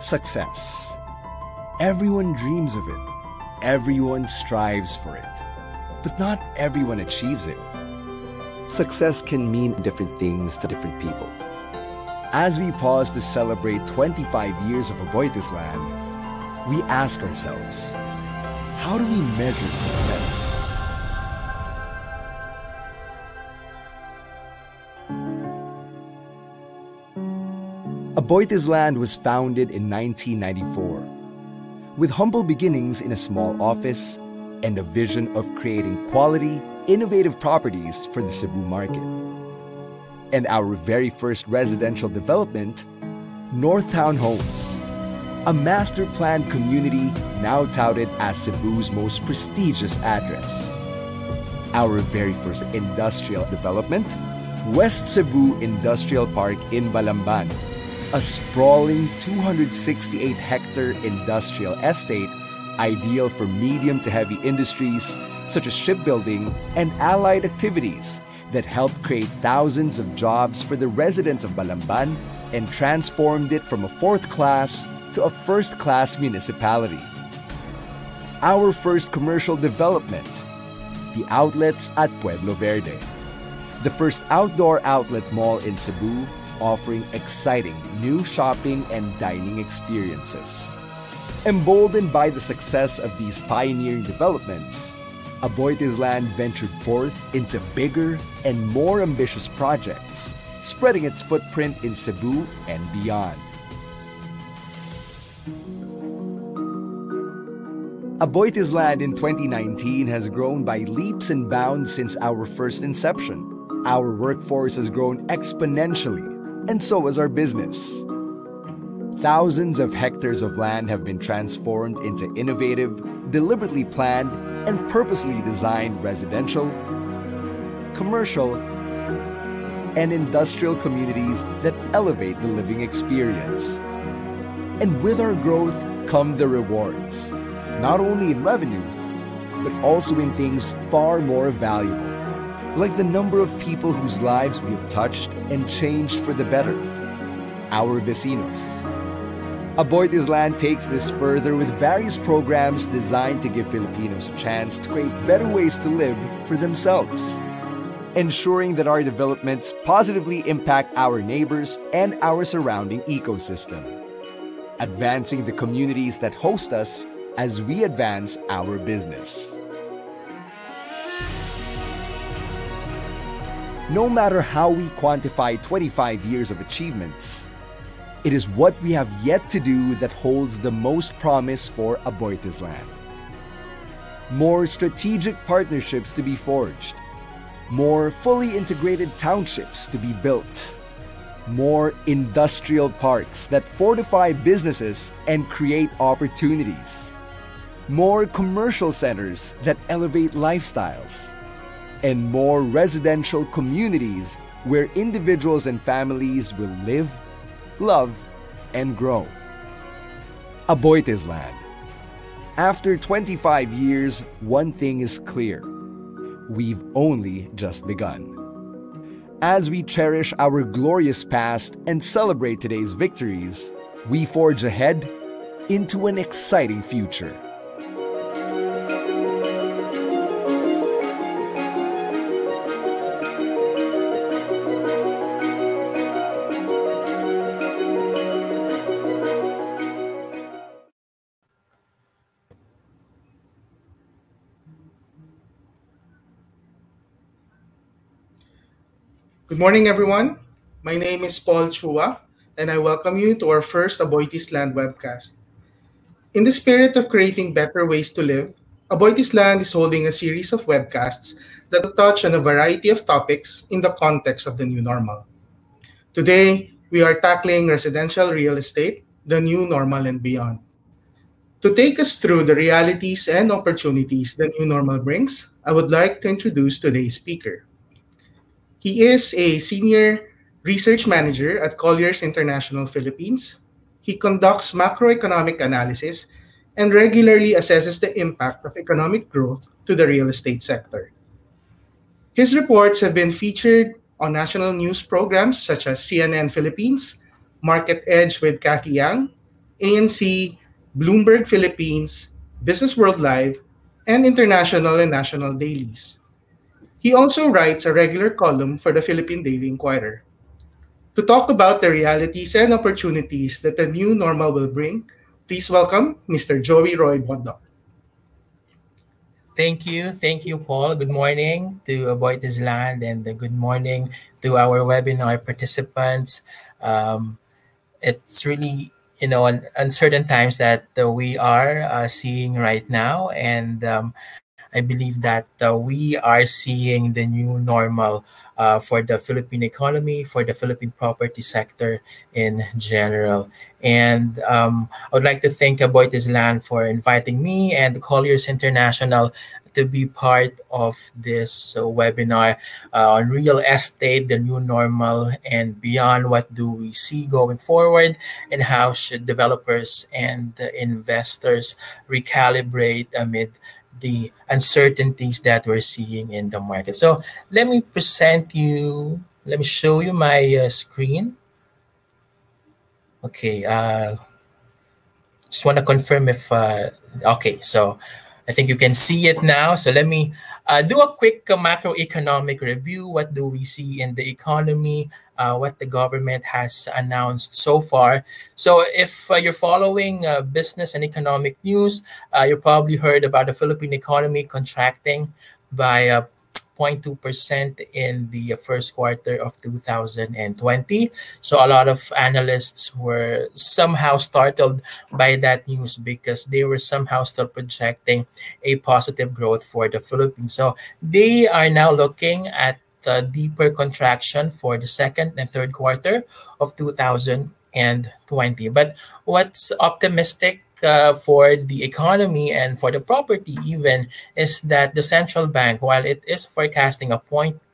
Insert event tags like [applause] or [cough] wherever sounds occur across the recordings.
Success. Everyone dreams of it. Everyone strives for it. But not everyone achieves it. Success can mean different things to different people. As we pause to celebrate 25 years of Aboitiz Land, we ask ourselves, how do we measure success? Aboitiz Land was founded in 1994 with humble beginnings in a small office and a vision of creating quality, innovative properties for the Cebu market. And our very first residential development, Northtown Homes, a master planned community now touted as Cebu's most prestigious address. Our very first industrial development, West Cebu Industrial Park in Balamban, a sprawling 268 hectare industrial estate ideal for medium to heavy industries such as shipbuilding and allied activities that helped create thousands of jobs for the residents of Balamban and transformed it from a fourth class to a first class municipality. Our first commercial development, the outlets at Pueblo Verde, the first outdoor outlet mall in Cebu offering exciting new shopping and dining experiences. Emboldened by the success of these pioneering developments, Aboitiz Land ventured forth into bigger and more ambitious projects, spreading its footprint in Cebu and beyond. Aboitiz Land in 2019 has grown by leaps and bounds since our first inception. Our workforce has grown exponentially, and so has our business. Thousands of hectares of land have been transformed into innovative, deliberately planned, and purposely designed residential, commercial, and industrial communities that elevate the living experience. And with our growth come the rewards, not only in revenue, but also in things far more valuable, like the number of people whose lives we have touched and changed for the better, our vecinos. Aboitiz Land takes this further with various programs designed to give Filipinos a chance to create better ways to live for themselves, ensuring that our developments positively impact our neighbors and our surrounding ecosystem, advancing the communities that host us as we advance our business. No matter how we quantify 25 years of achievements, it is what we have yet to do that holds the most promise for Aboitiz Land. More strategic partnerships to be forged. More fully integrated townships to be built. More industrial parks that fortify businesses and create opportunities. More commercial centers that elevate lifestyles. And more residential communities where individuals and families will live love, and grow. Aboitiz Land. After 25 years, one thing is clear. We've only just begun. As we cherish our glorious past and celebrate today's victories, we forge ahead into an exciting future. Good morning, everyone. My name is Paul Chua, and I welcome you to our first Aboitiz Land webcast. In the spirit of creating better ways to live, Aboitiz Land is holding a series of webcasts that touch on a variety of topics in the context of the new normal. Today, we are tackling residential real estate, the new normal, and beyond. To take us through the realities and opportunities the new normal brings, I would like to introduce today's speaker. He is a senior research manager at Colliers International Philippines. He conducts macroeconomic analysis and regularly assesses the impact of economic growth to the real estate sector. His reports have been featured on national news programs such as CNN Philippines, Market Edge with Cathy Yang, ANC, Bloomberg Philippines, Business World Live, and international and national dailies. He also writes a regular column for the Philippine Daily Inquirer. To talk about the realities and opportunities that the new normal will bring, please welcome Mr. Joey Roy Bondoc. Thank you. Thank you, Paul. Good morning to Aboitiz Land and the good morning to our webinar participants. Um, it's really, you know, uncertain times that uh, we are uh, seeing right now. And um, I believe that uh, we are seeing the new normal uh, for the Philippine economy, for the Philippine property sector in general. And um, I would like to thank Aboitiz Land for inviting me and Colliers International to be part of this uh, webinar uh, on real estate, the new normal, and beyond. What do we see going forward, and how should developers and investors recalibrate amid the uncertainties that we're seeing in the market. So let me present you, let me show you my uh, screen. Okay, uh, just want to confirm if, uh, okay, so I think you can see it now. So let me uh, do a quick macroeconomic review. What do we see in the economy? Uh, what the government has announced so far. So, if uh, you're following uh, business and economic news, uh, you probably heard about the Philippine economy contracting by 0.2% in the first quarter of 2020. So a lot of analysts were somehow startled by that news because they were somehow still projecting a positive growth for the Philippines. So they are now looking at the deeper contraction for the second and third quarter of 2020. But what's optimistic uh, for the economy and for the property even is that the central bank, while it is forecasting a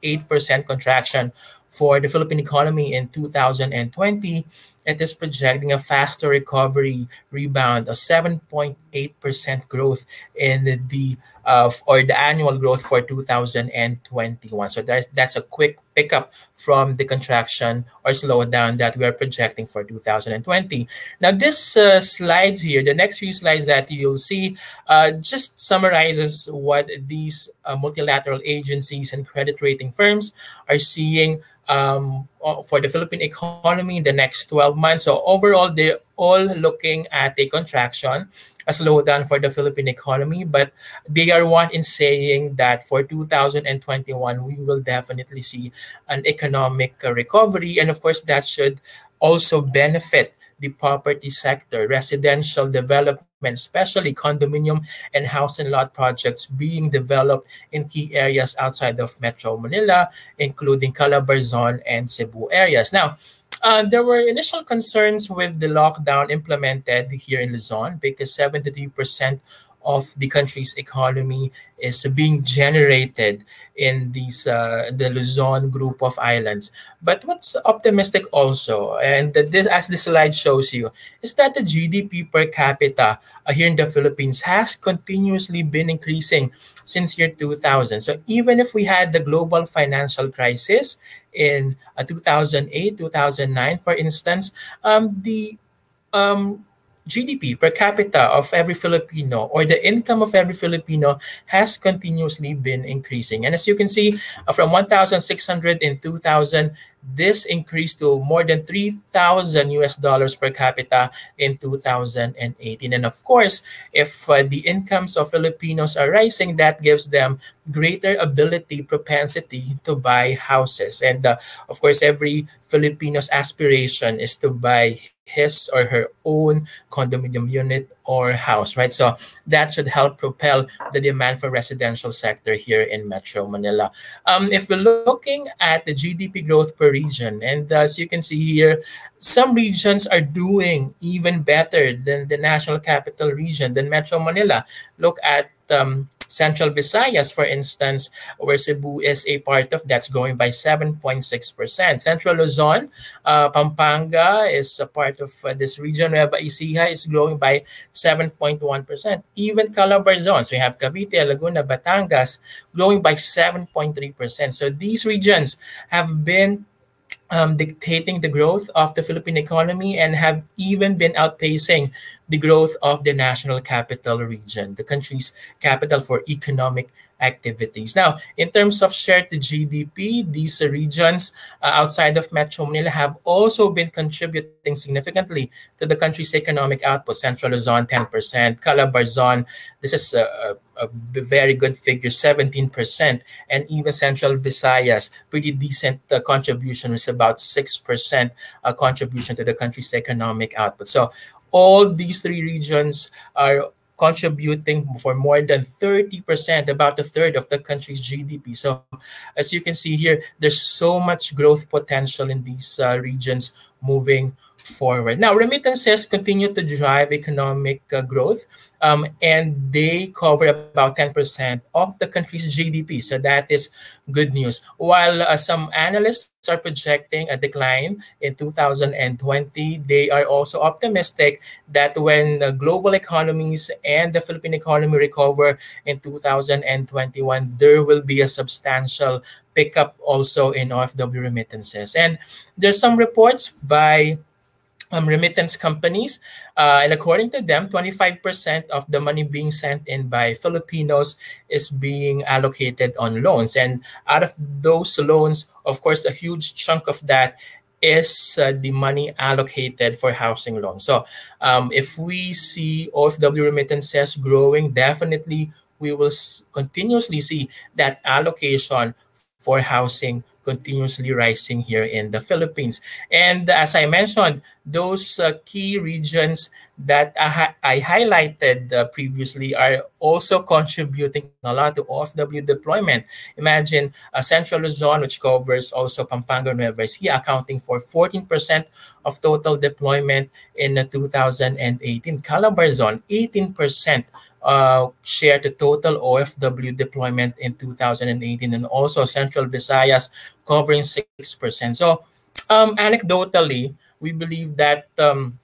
0.8% contraction for the Philippine economy in 2020, it is projecting a faster recovery rebound, a 7.8% growth in the uh, or the annual growth for 2021. So that's that's a quick pickup from the contraction or slowdown that we are projecting for 2020. Now, this uh, slides here, the next few slides that you'll see, uh, just summarizes what these uh, multilateral agencies and credit rating firms are seeing um, for the Philippine economy in the next 12 months. So overall, they're all looking at a contraction, a slowdown for the Philippine economy, but they are one in saying that for 2021, we will definitely see an economic recovery. And of course, that should also benefit the property sector, residential development, especially condominium and house and lot projects being developed in key areas outside of Metro Manila, including Calabarzon and Cebu areas. Now, uh, there were initial concerns with the lockdown implemented here in Luzon because 73% of the country's economy is being generated in these uh, the Luzon group of islands. But what's optimistic also, and this as the slide shows you, is that the GDP per capita uh, here in the Philippines has continuously been increasing since year 2000. So even if we had the global financial crisis in uh, 2008, 2009, for instance, um, the um, GDP per capita of every Filipino or the income of every Filipino has continuously been increasing. And as you can see, uh, from 1,600 in 2000, this increased to more than 3,000 US dollars per capita in 2018. And of course, if uh, the incomes of Filipinos are rising, that gives them greater ability, propensity to buy houses. And uh, of course, every Filipino's aspiration is to buy his or her own condominium unit or house, right? So that should help propel the demand for residential sector here in Metro Manila. Um, if we're looking at the GDP growth per region, and as you can see here, some regions are doing even better than the national capital region, than Metro Manila. Look at um, Central Visayas, for instance, where Cebu is a part of, that's going by 7.6%. Central Luzon, uh, Pampanga is a part of uh, this region. Nueva Ecija is growing by 7.1%. Even Calabarzon, so we have Cavite, Laguna, Batangas, growing by 7.3%. So these regions have been um, dictating the growth of the Philippine economy and have even been outpacing the growth of the national capital region, the country's capital for economic activities. Now, in terms of share to GDP, these regions uh, outside of Metro Manila have also been contributing significantly to the country's economic output. Central Luzon, 10%, Calabarzon, this is a, a, a very good figure, 17%, and even Central Visayas, pretty decent uh, contribution, is about 6% uh, contribution to the country's economic output. So all these three regions are contributing for more than 30%, about a third of the country's GDP. So as you can see here, there's so much growth potential in these uh, regions moving forward. Now, remittances continue to drive economic uh, growth, um, and they cover about 10% of the country's GDP. So that is good news. While uh, some analysts are projecting a decline in 2020, they are also optimistic that when the global economies and the Philippine economy recover in 2021, there will be a substantial pickup also in OFW remittances. And there's some reports by um, remittance companies. Uh, and according to them, 25% of the money being sent in by Filipinos is being allocated on loans. And out of those loans, of course, a huge chunk of that is uh, the money allocated for housing loans. So um, if we see OFW remittances growing, definitely we will continuously see that allocation for housing continuously rising here in the Philippines. And as I mentioned, those uh, key regions that I, I highlighted uh, previously are also contributing a lot to OFW deployment. Imagine a Central Luzon, which covers also Pampanga Nueva Ecija, accounting for 14% of total deployment in uh, 2018. Calabarzon, 18% uh, share the total OFW deployment in 2018 and also Central Visayas covering 6%. So um, anecdotally, we believe that um,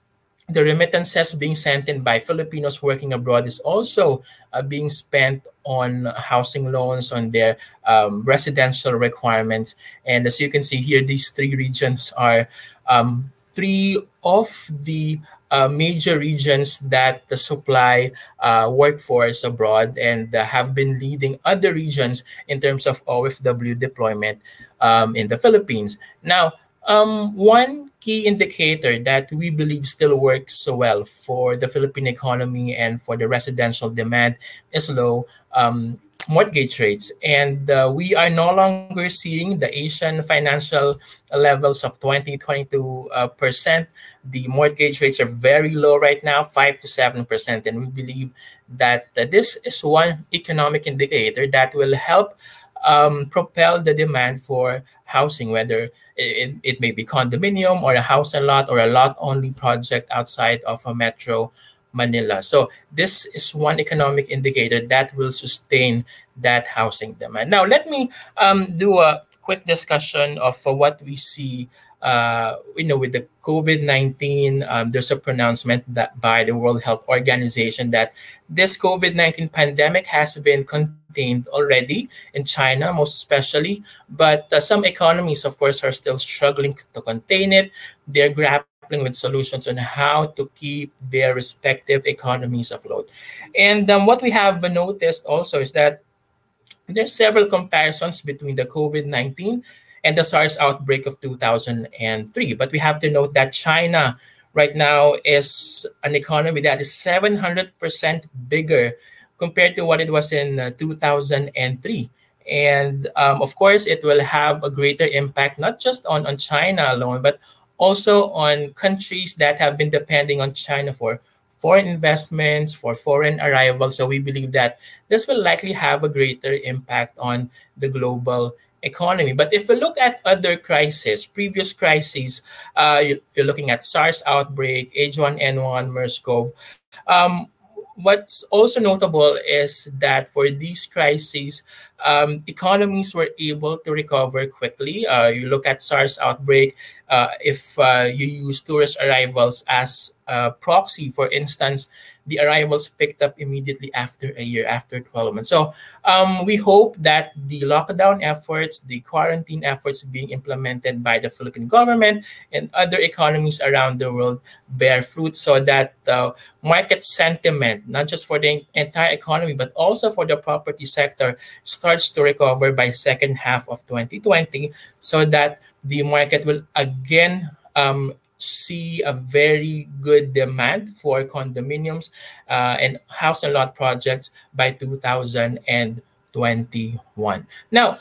the remittances being sent in by Filipinos working abroad is also uh, being spent on housing loans, on their um, residential requirements. And as you can see here, these three regions are um, three of the uh, major regions that supply uh, workforce abroad and uh, have been leading other regions in terms of OFW deployment um, in the Philippines. Now, um, one key indicator that we believe still works so well for the Philippine economy and for the residential demand is low um, mortgage rates. And uh, we are no longer seeing the Asian financial levels of 20, 22 uh, percent. The mortgage rates are very low right now, 5 to 7 percent. And we believe that this is one economic indicator that will help um, propel the demand for housing, whether it, it may be condominium or a house and lot or a lot only project outside of a metro Manila. So this is one economic indicator that will sustain that housing demand. Now, let me um, do a quick discussion of uh, what we see uh, you know, with the COVID-19, um, there's a pronouncement that by the World Health Organization that this COVID-19 pandemic has been contained already in China, most especially. But uh, some economies, of course, are still struggling to contain it. They're grappling with solutions on how to keep their respective economies afloat. And um, what we have noticed also is that there's several comparisons between the COVID-19 and the SARS outbreak of 2003. But we have to note that China right now is an economy that is 700% bigger compared to what it was in uh, 2003. And um, of course, it will have a greater impact, not just on, on China alone, but also on countries that have been depending on China for foreign investments, for foreign arrivals. So we believe that this will likely have a greater impact on the global economy. But if we look at other crises, previous crises, uh, you, are looking at SARS outbreak, H1N1, MERS-CoV. Um, what's also notable is that for these crises, um, economies were able to recover quickly. Uh, you look at SARS outbreak, uh, if uh, you use tourist arrivals as a proxy, for instance, the arrivals picked up immediately after a year, after 12 months. So um, we hope that the lockdown efforts, the quarantine efforts being implemented by the Philippine government and other economies around the world bear fruit so that uh, market sentiment, not just for the entire economy, but also for the property sector, starts to recover by second half of 2020 so that the market will again um, see a very good demand for condominiums uh, and house and lot projects by 2021. Now,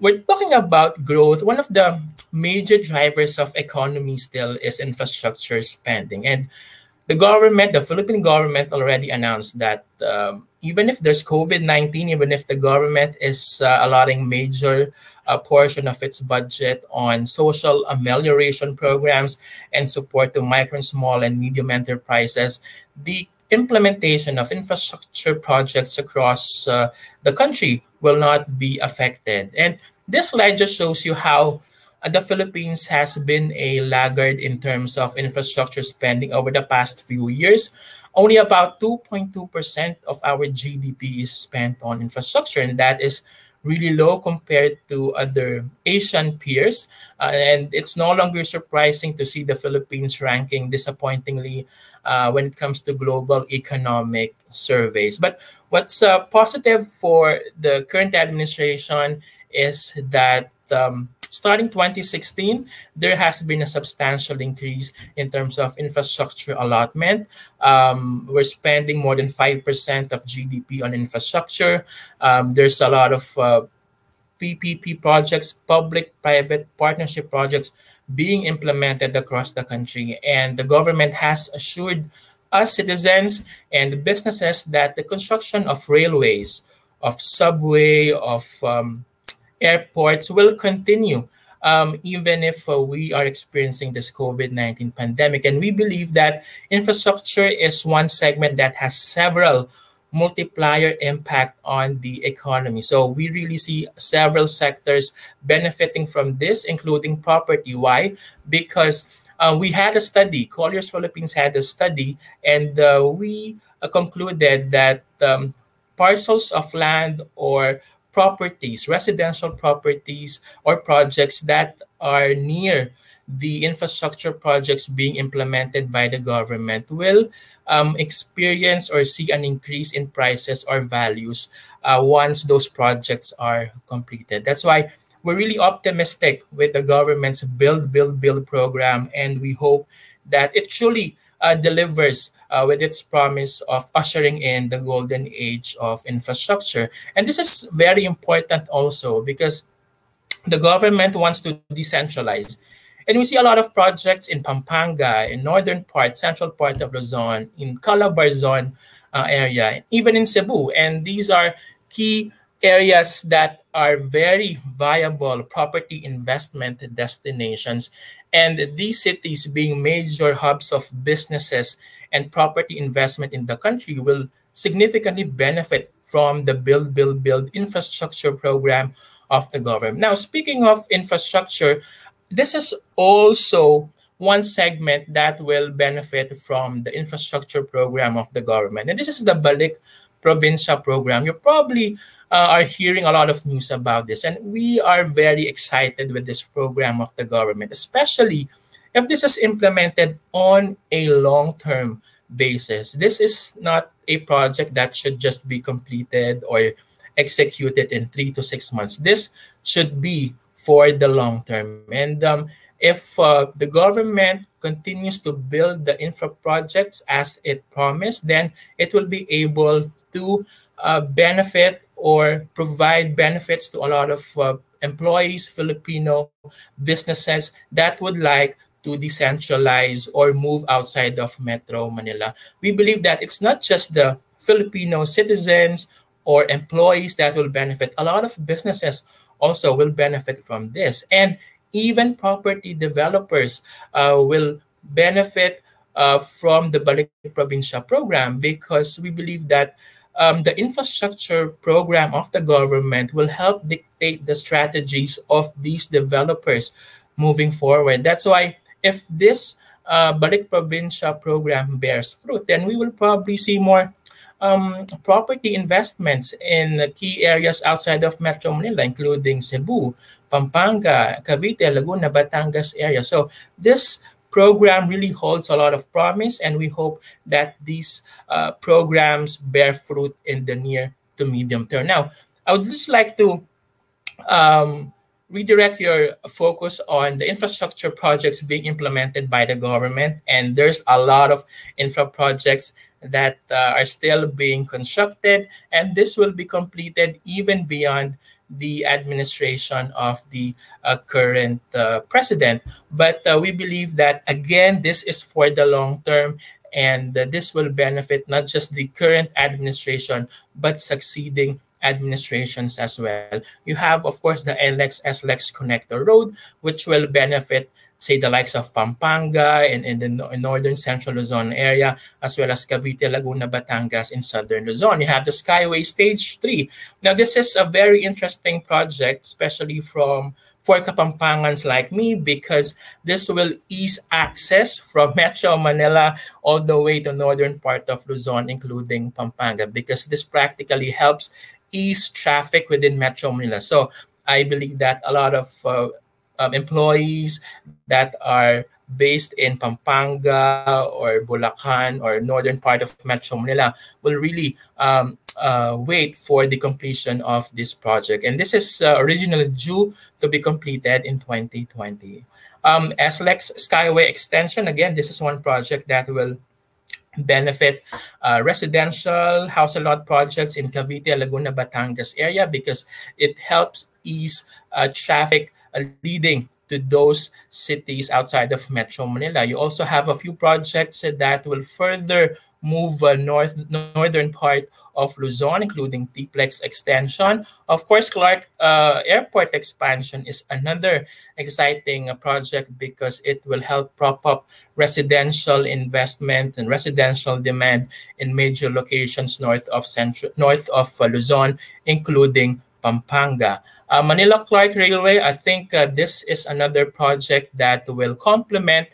we're talking about growth. One of the major drivers of economy still is infrastructure spending. And the government, the Philippine government already announced that um, even if there's COVID-19, even if the government is uh, allotting major a portion of its budget on social amelioration programs and support to micro, small, and medium enterprises, the implementation of infrastructure projects across uh, the country will not be affected. And this slide just shows you how uh, the Philippines has been a laggard in terms of infrastructure spending over the past few years. Only about 2.2% of our GDP is spent on infrastructure, and that is really low compared to other Asian peers. Uh, and it's no longer surprising to see the Philippines ranking disappointingly uh, when it comes to global economic surveys. But what's uh, positive for the current administration is that um, starting 2016, there has been a substantial increase in terms of infrastructure allotment. Um, we're spending more than 5% of GDP on infrastructure. Um, there's a lot of uh, PPP projects, public-private partnership projects being implemented across the country. And the government has assured us citizens and businesses that the construction of railways, of subway, of um, airports will continue um, even if uh, we are experiencing this COVID-19 pandemic. And we believe that infrastructure is one segment that has several multiplier impact on the economy. So we really see several sectors benefiting from this, including property. Why? Because uh, we had a study, Colliers Philippines had a study, and uh, we uh, concluded that um, parcels of land or properties, residential properties, or projects that are near the infrastructure projects being implemented by the government will um, experience or see an increase in prices or values uh, once those projects are completed. That's why we're really optimistic with the government's Build, Build, Build program, and we hope that it truly uh, delivers uh, with its promise of ushering in the golden age of infrastructure. And this is very important also because the government wants to decentralize. And we see a lot of projects in Pampanga, in northern part, central part of Luzon, in Calabarzon uh, area, even in Cebu. And these are key areas that are very viable property investment destinations. And these cities being major hubs of businesses and property investment in the country will significantly benefit from the Build, Build, Build infrastructure program of the government. Now, speaking of infrastructure, this is also one segment that will benefit from the infrastructure program of the government. And this is the Balik Probinsya program. You probably uh, are hearing a lot of news about this. And we are very excited with this program of the government, especially if this is implemented on a long-term basis. This is not a project that should just be completed or executed in three to six months. This should be for the long term. And um, if uh, the government continues to build the infra projects as it promised, then it will be able to uh, benefit or provide benefits to a lot of uh, employees, Filipino businesses that would like to decentralize or move outside of Metro Manila. We believe that it's not just the Filipino citizens or employees that will benefit. A lot of businesses also will benefit from this. And even property developers uh, will benefit uh, from the Balik Probinsya program because we believe that um, the infrastructure program of the government will help dictate the strategies of these developers moving forward. That's why if this uh, Balik Probinsya program bears fruit, then we will probably see more um, property investments in key areas outside of Metro Manila, including Cebu, Pampanga, Cavite, Laguna, Batangas area. So this program really holds a lot of promise, and we hope that these uh, programs bear fruit in the near to medium term. Now, I would just like to um, redirect your focus on the infrastructure projects being implemented by the government. And there's a lot of infra projects that uh, are still being constructed, and this will be completed even beyond the administration of the uh, current uh, president. But uh, we believe that, again, this is for the long term, and uh, this will benefit not just the current administration, but succeeding administrations as well. You have, of course, the NLEX SLEX connector road, which will benefit, say, the likes of Pampanga and in the northern central Luzon area, as well as Cavite, Laguna, Batangas in southern Luzon. You have the Skyway Stage 3. Now, this is a very interesting project, especially from for Kapampangans like me because this will ease access from [laughs] Metro Manila all the way to northern part of Luzon, including Pampanga, because this practically helps ease traffic within Metro Manila. So I believe that a lot of uh, um, employees that are based in Pampanga or Bulacan or northern part of Metro Manila will really um, uh, wait for the completion of this project. And this is uh, originally due to be completed in 2020. Um, SLEX Skyway Extension, again, this is one project that will benefit uh, residential house lot projects in Cavite, Laguna, Batangas area because it helps ease uh, traffic uh, leading to those cities outside of Metro Manila. You also have a few projects that will further move uh, north northern part of Luzon, including TPLEX extension. Of course, Clark uh, Airport expansion is another exciting uh, project because it will help prop up residential investment and residential demand in major locations north of central north of uh, Luzon, including Pampanga. Uh, Manila Clark Railway, I think uh, this is another project that will complement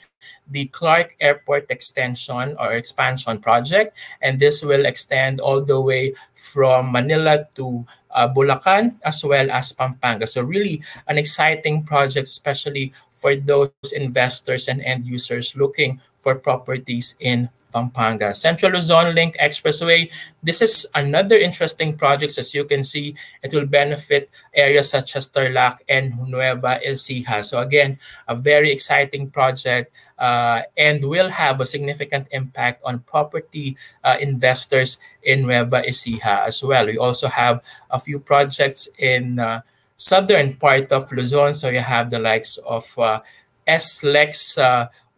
the Clark Airport Extension or Expansion Project. And this will extend all the way from Manila to uh, Bulacan as well as Pampanga. So really an exciting project, especially for those investors and end users looking for properties in Pampanga. Central Luzon Link Expressway. This is another interesting project. As you can see, it will benefit areas such as Tarlac and Nueva Ecija. So again, a very exciting project uh, and will have a significant impact on property uh, investors in Nueva Ecija as well. We also have a few projects in uh, southern part of Luzon. So you have the likes of uh, SLEX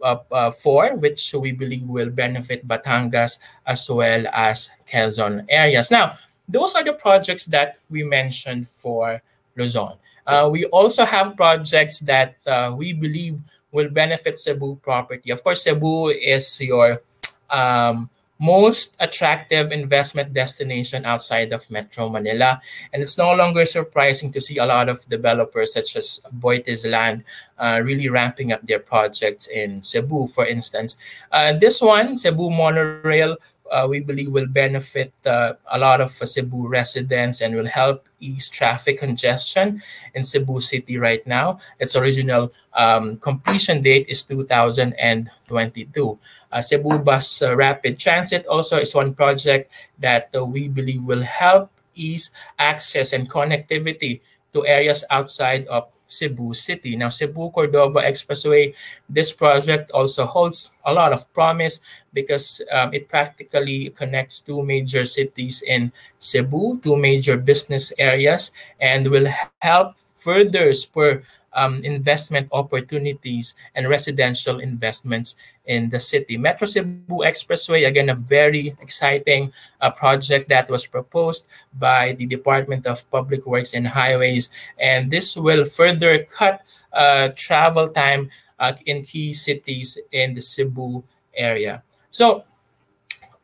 uh, uh, for, which we believe will benefit Batangas as well as Quezon areas. Now, those are the projects that we mentioned for Luzon. Uh, we also have projects that uh, we believe will benefit Cebu property. Of course, Cebu is your um, most attractive investment destination outside of Metro Manila. And it's no longer surprising to see a lot of developers such as Aboitiz Land uh, really ramping up their projects in Cebu, for instance. Uh, this one, Cebu Monorail, uh, we believe will benefit uh, a lot of Cebu residents and will help ease traffic congestion in Cebu City right now. Its original um, completion date is 2022. Uh, Cebu Bus uh, Rapid Transit also is one project that uh, we believe will help ease access and connectivity to areas outside of Cebu City. Now, Cebu Cordova Expressway, this project also holds a lot of promise because um, it practically connects two major cities in Cebu, two major business areas, and will help further spur um, investment opportunities and residential investments in the city. Metro Cebu Expressway, again, a very exciting uh, project that was proposed by the Department of Public Works and Highways. And this will further cut uh, travel time uh, in key cities in the Cebu area. So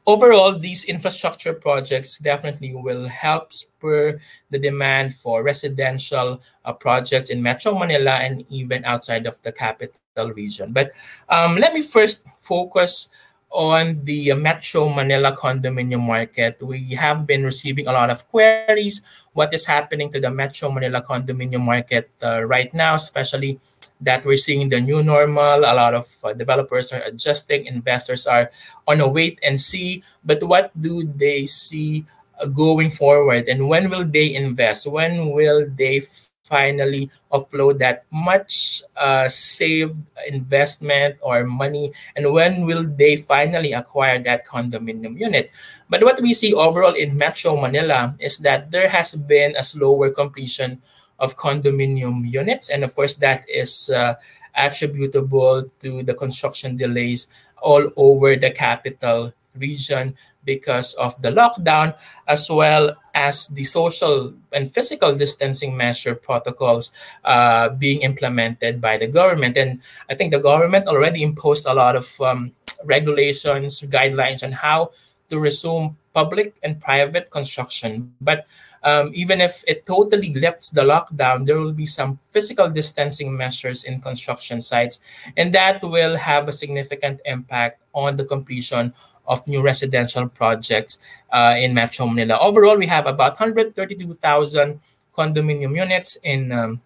overall, these infrastructure projects definitely will help spur the demand for residential uh, projects in Metro Manila and even outside of the capital region. But um, let me first focus on the Metro Manila condominium market. We have been receiving a lot of queries. What is happening to the Metro Manila condominium market uh, right now, especially that we're seeing the new normal. A lot of uh, developers are adjusting, investors are on a wait and see. But what do they see uh, going forward? And when will they invest? When will they finally offload that much uh, saved investment or money? And when will they finally acquire that condominium unit? But what we see overall in Metro Manila is that there has been a slower completion of condominium units. And of course, that is uh, attributable to the construction delays all over the capital region because of the lockdown, as well as the social and physical distancing measure protocols uh, being implemented by the government. And I think the government already imposed a lot of um, regulations, guidelines on how to resume public and private construction. But um, even if it totally lifts the lockdown, there will be some physical distancing measures in construction sites, and that will have a significant impact on the completion of new residential projects uh, in Metro Manila. Overall, we have about 132,000 condominium units in um,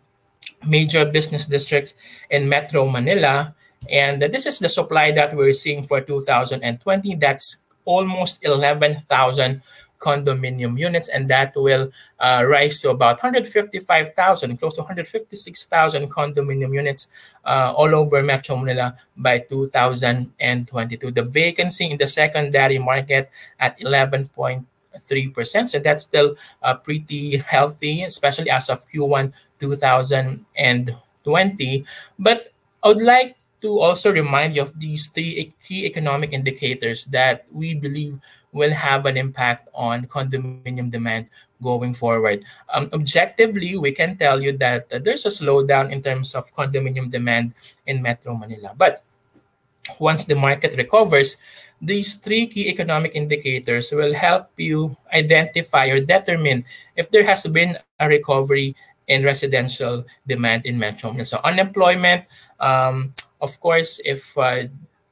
major business districts in Metro Manila. And this is the supply that we're seeing for 2020. That's almost 11,000 condominium units, and that will uh, rise to about 155,000, close to 156,000 condominium units uh, all over Metro Manila by 2022. The vacancy in the secondary market at 11.3%, so that's still uh, pretty healthy, especially as of Q1 2020. But I would like to also remind you of these three key economic indicators that we believe will have an impact on condominium demand going forward. Um, objectively, we can tell you that uh, there's a slowdown in terms of condominium demand in Metro Manila. But once the market recovers, these three key economic indicators will help you identify or determine if there has been a recovery in residential demand in Metro Manila. So unemployment, um, of course, if uh,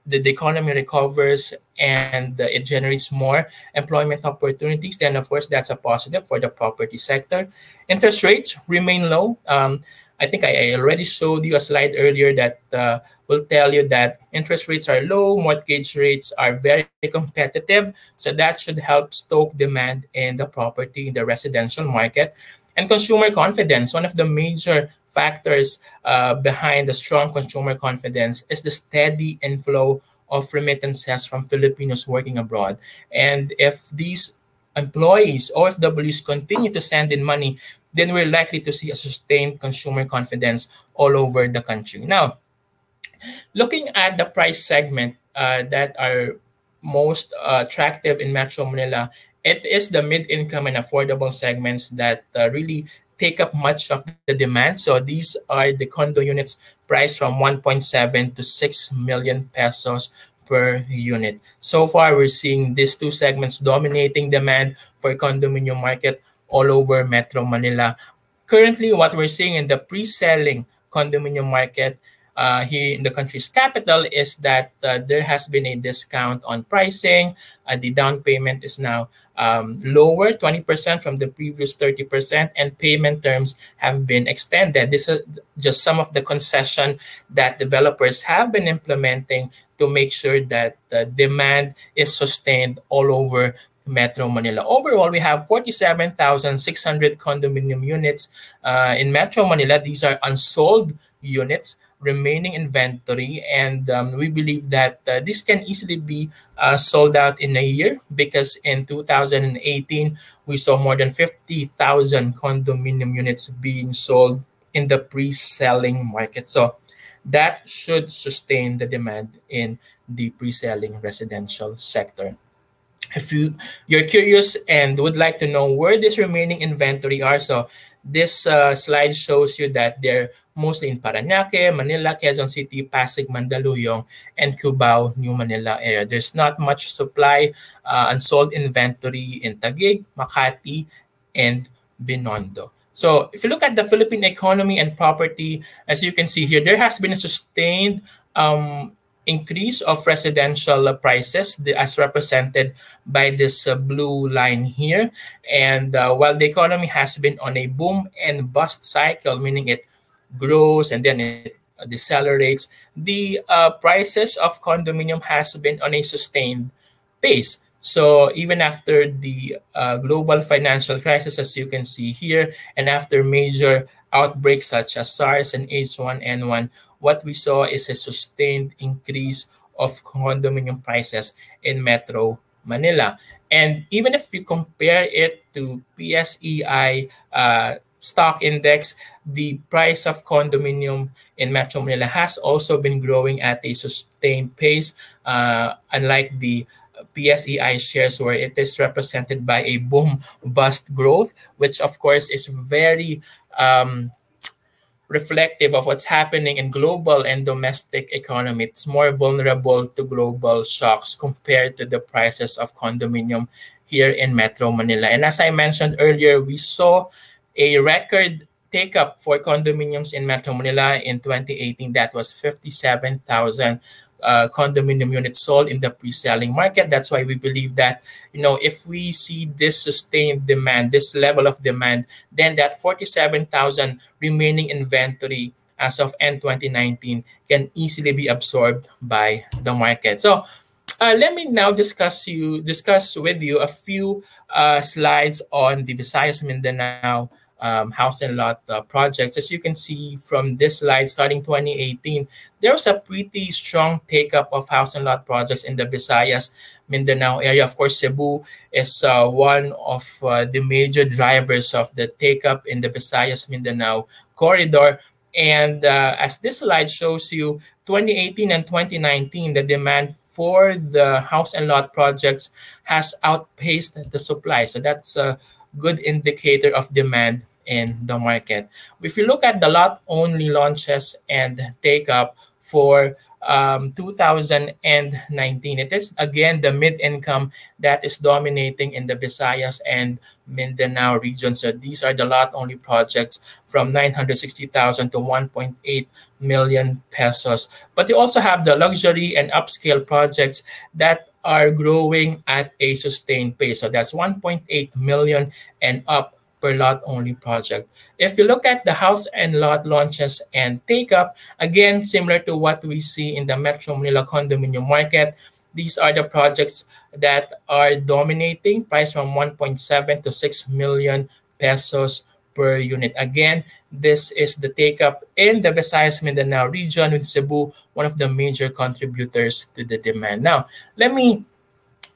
the, the economy recovers and uh, it generates more employment opportunities, then of course that's a positive for the property sector. Interest rates remain low. Um, I think I, already showed you a slide earlier that uh, will tell you that interest rates are low, mortgage rates are very competitive. So that should help stoke demand in the property, in the residential market. And consumer confidence, one of the major factors uh, behind the strong consumer confidence is the steady inflow of remittances from Filipinos working abroad. And if these employees, OFWs, continue to send in money, then we're likely to see a sustained consumer confidence all over the country. Now, looking at the price segment uh, that are most uh, attractive in Metro Manila, it is the mid-income and affordable segments that uh, really take up much of the demand. So these are the condo units priced from 1.7 to 6 million pesos per unit. So far, we're seeing these two segments dominating demand for condominium market all over Metro Manila. Currently, what we're seeing in the pre-selling condominium market uh, here in the country's capital is that uh, there has been a discount on pricing. Uh, the down payment is now um, lower, 20% from the previous 30%, and payment terms have been extended. This is just some of the concession that developers have been implementing to make sure that the demand is sustained all over Metro Manila. Overall, we have 47,600 condominium units uh, in Metro Manila. These are unsold units remaining inventory and um, we believe that uh, this can easily be uh, sold out in a year because in 2018 we saw more than 50,000 condominium units being sold in the pre-selling market. So that should sustain the demand in the pre-selling residential sector. If you you're curious and would like to know where this remaining inventory are, so this uh, slide shows you that they're mostly in Parañaque, Manila, Quezon City, Pasig, Mandaluyong, and Cubao, New Manila area. There's not much supply, uh, unsold inventory in Taguig, Makati, and Binondo. So if you look at the Philippine economy and property, as you can see here, there has been a sustained um, increase of residential prices as represented by this uh, blue line here. And uh, while the economy has been on a boom and bust cycle, meaning it grows and then it decelerates, the uh, prices of condominium has been on a sustained pace. So even after the uh, global financial crisis, as you can see here, and after major outbreaks such as SARS and H1N1, what we saw is a sustained increase of condominium prices in Metro Manila. And even if you compare it to PSEI uh, stock index, the price of condominium in Metro Manila has also been growing at a sustained pace, uh, unlike the PSEI shares where it is represented by a boom bust growth, which of course is very um, reflective of what's happening in global and domestic economy. It's more vulnerable to global shocks compared to the prices of condominium here in Metro Manila. And as I mentioned earlier, we saw a record take up for condominiums in Metro Manila in 2018 that was 57,000 uh, condominium units sold in the pre-selling market. That's why we believe that, you know, if we see this sustained demand, this level of demand, then that 47,000 remaining inventory as of end 2019 can easily be absorbed by the market. So uh, let me now discuss you discuss with you a few uh, slides on the Visayas Mindanao um, house and lot uh, projects. As you can see from this slide, starting 2018, there was a pretty strong take up of house and lot projects in the Visayas, Mindanao area. Of course, Cebu is uh, one of uh, the major drivers of the take up in the Visayas, Mindanao corridor. And uh, as this slide shows you, 2018 and 2019, the demand for the house and lot projects has outpaced the supply. So that's a good indicator of demand in the market. If you look at the lot only launches and take up for um, 2019, it is again the mid income that is dominating in the Visayas and Mindanao region. So these are the lot only projects from 960,000 to 1.8 million pesos. But they also have the luxury and upscale projects that are growing at a sustained pace. So that's 1.8 million and up per lot only project. If you look at the house and lot launches and take up, again, similar to what we see in the Metro Manila condominium market, these are the projects that are dominating price from 1.7 to 6 million pesos per unit. Again, this is the take up in the Visayas Mindanao region with Cebu, one of the major contributors to the demand. Now, let me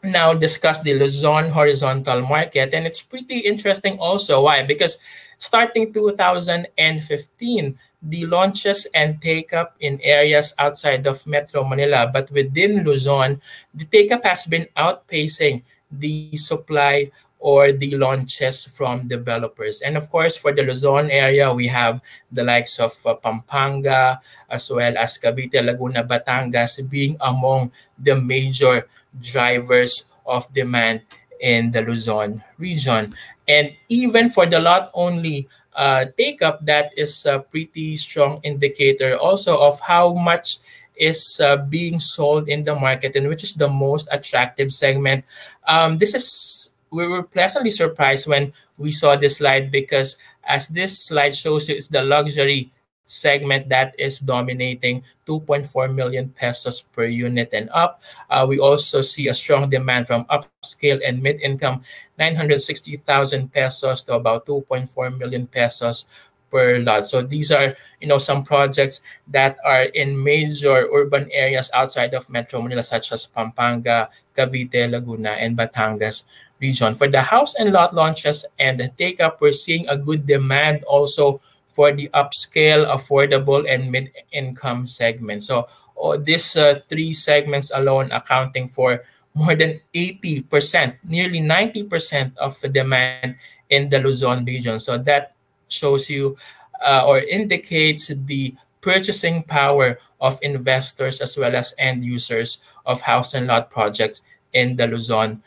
now discuss the Luzon horizontal market. And it's pretty interesting also. Why? Because starting 2015, the launches and take-up in areas outside of Metro Manila, but within Luzon, the take-up has been outpacing the supply or the launches from developers. And of course, for the Luzon area, we have the likes of uh, Pampanga, as well as Cavite, Laguna, Batangas being among the major drivers of demand in the Luzon region. And even for the lot only uh, take up, that is a pretty strong indicator also of how much is uh, being sold in the market and which is the most attractive segment. Um, this is we were pleasantly surprised when we saw this slide because as this slide shows you, it's the luxury segment that is dominating 2.4 million pesos per unit and up. Uh, we also see a strong demand from upscale and mid-income, 960,000 pesos to about 2.4 million pesos per lot. So these are, you know, some projects that are in major urban areas outside of Metro Manila, such as Pampanga, Cavite, Laguna, and Batangas region. For the house and lot launches and the take-up, we're seeing a good demand also for the upscale, affordable, and mid-income segment. So oh, these uh, three segments alone accounting for more than 80%, nearly 90% of the demand in the Luzon region. So that shows you uh, or indicates the purchasing power of investors as well as end users of house and lot projects in the Luzon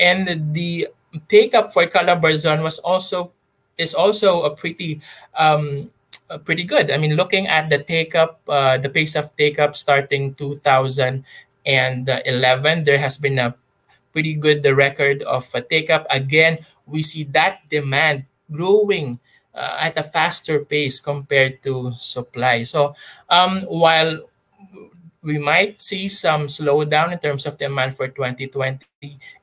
And the take up for Calabarzon was also is also a pretty um, pretty good. I mean, looking at the take up, uh, the pace of take up starting 2011, there has been a pretty good the record of a take up. Again, we see that demand growing uh, at a faster pace compared to supply. So um, while we might see some slowdown in terms of demand for 2020.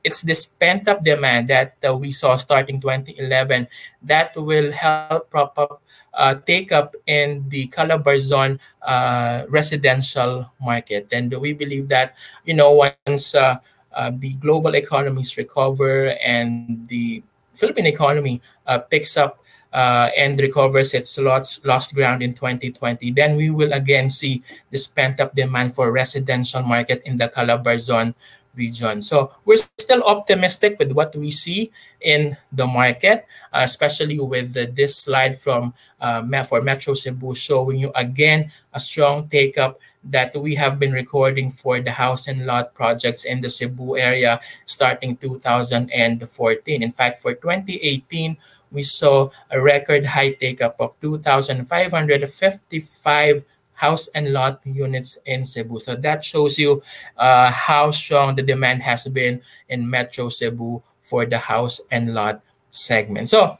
It's this pent up demand that uh, we saw starting 2011 that will help prop up uh, take up in the Calabarzon uh, residential market. And we believe that, you know, once uh, uh, the global economies recover and the Philippine economy uh, picks up uh, and recovers its lost, lost ground in 2020, then we will again see this pent-up demand for residential market in the Calabarzon region. So we're still optimistic with what we see in the market, uh, especially with this slide from uh, for Metro Cebu showing you again a strong take up that we have been recording for the house and lot projects in the Cebu area starting 2014. In fact, for 2018, we saw a record high take-up of 2,555 house and lot units in Cebu. So that shows you uh, how strong the demand has been in Metro Cebu for the house and lot segment. So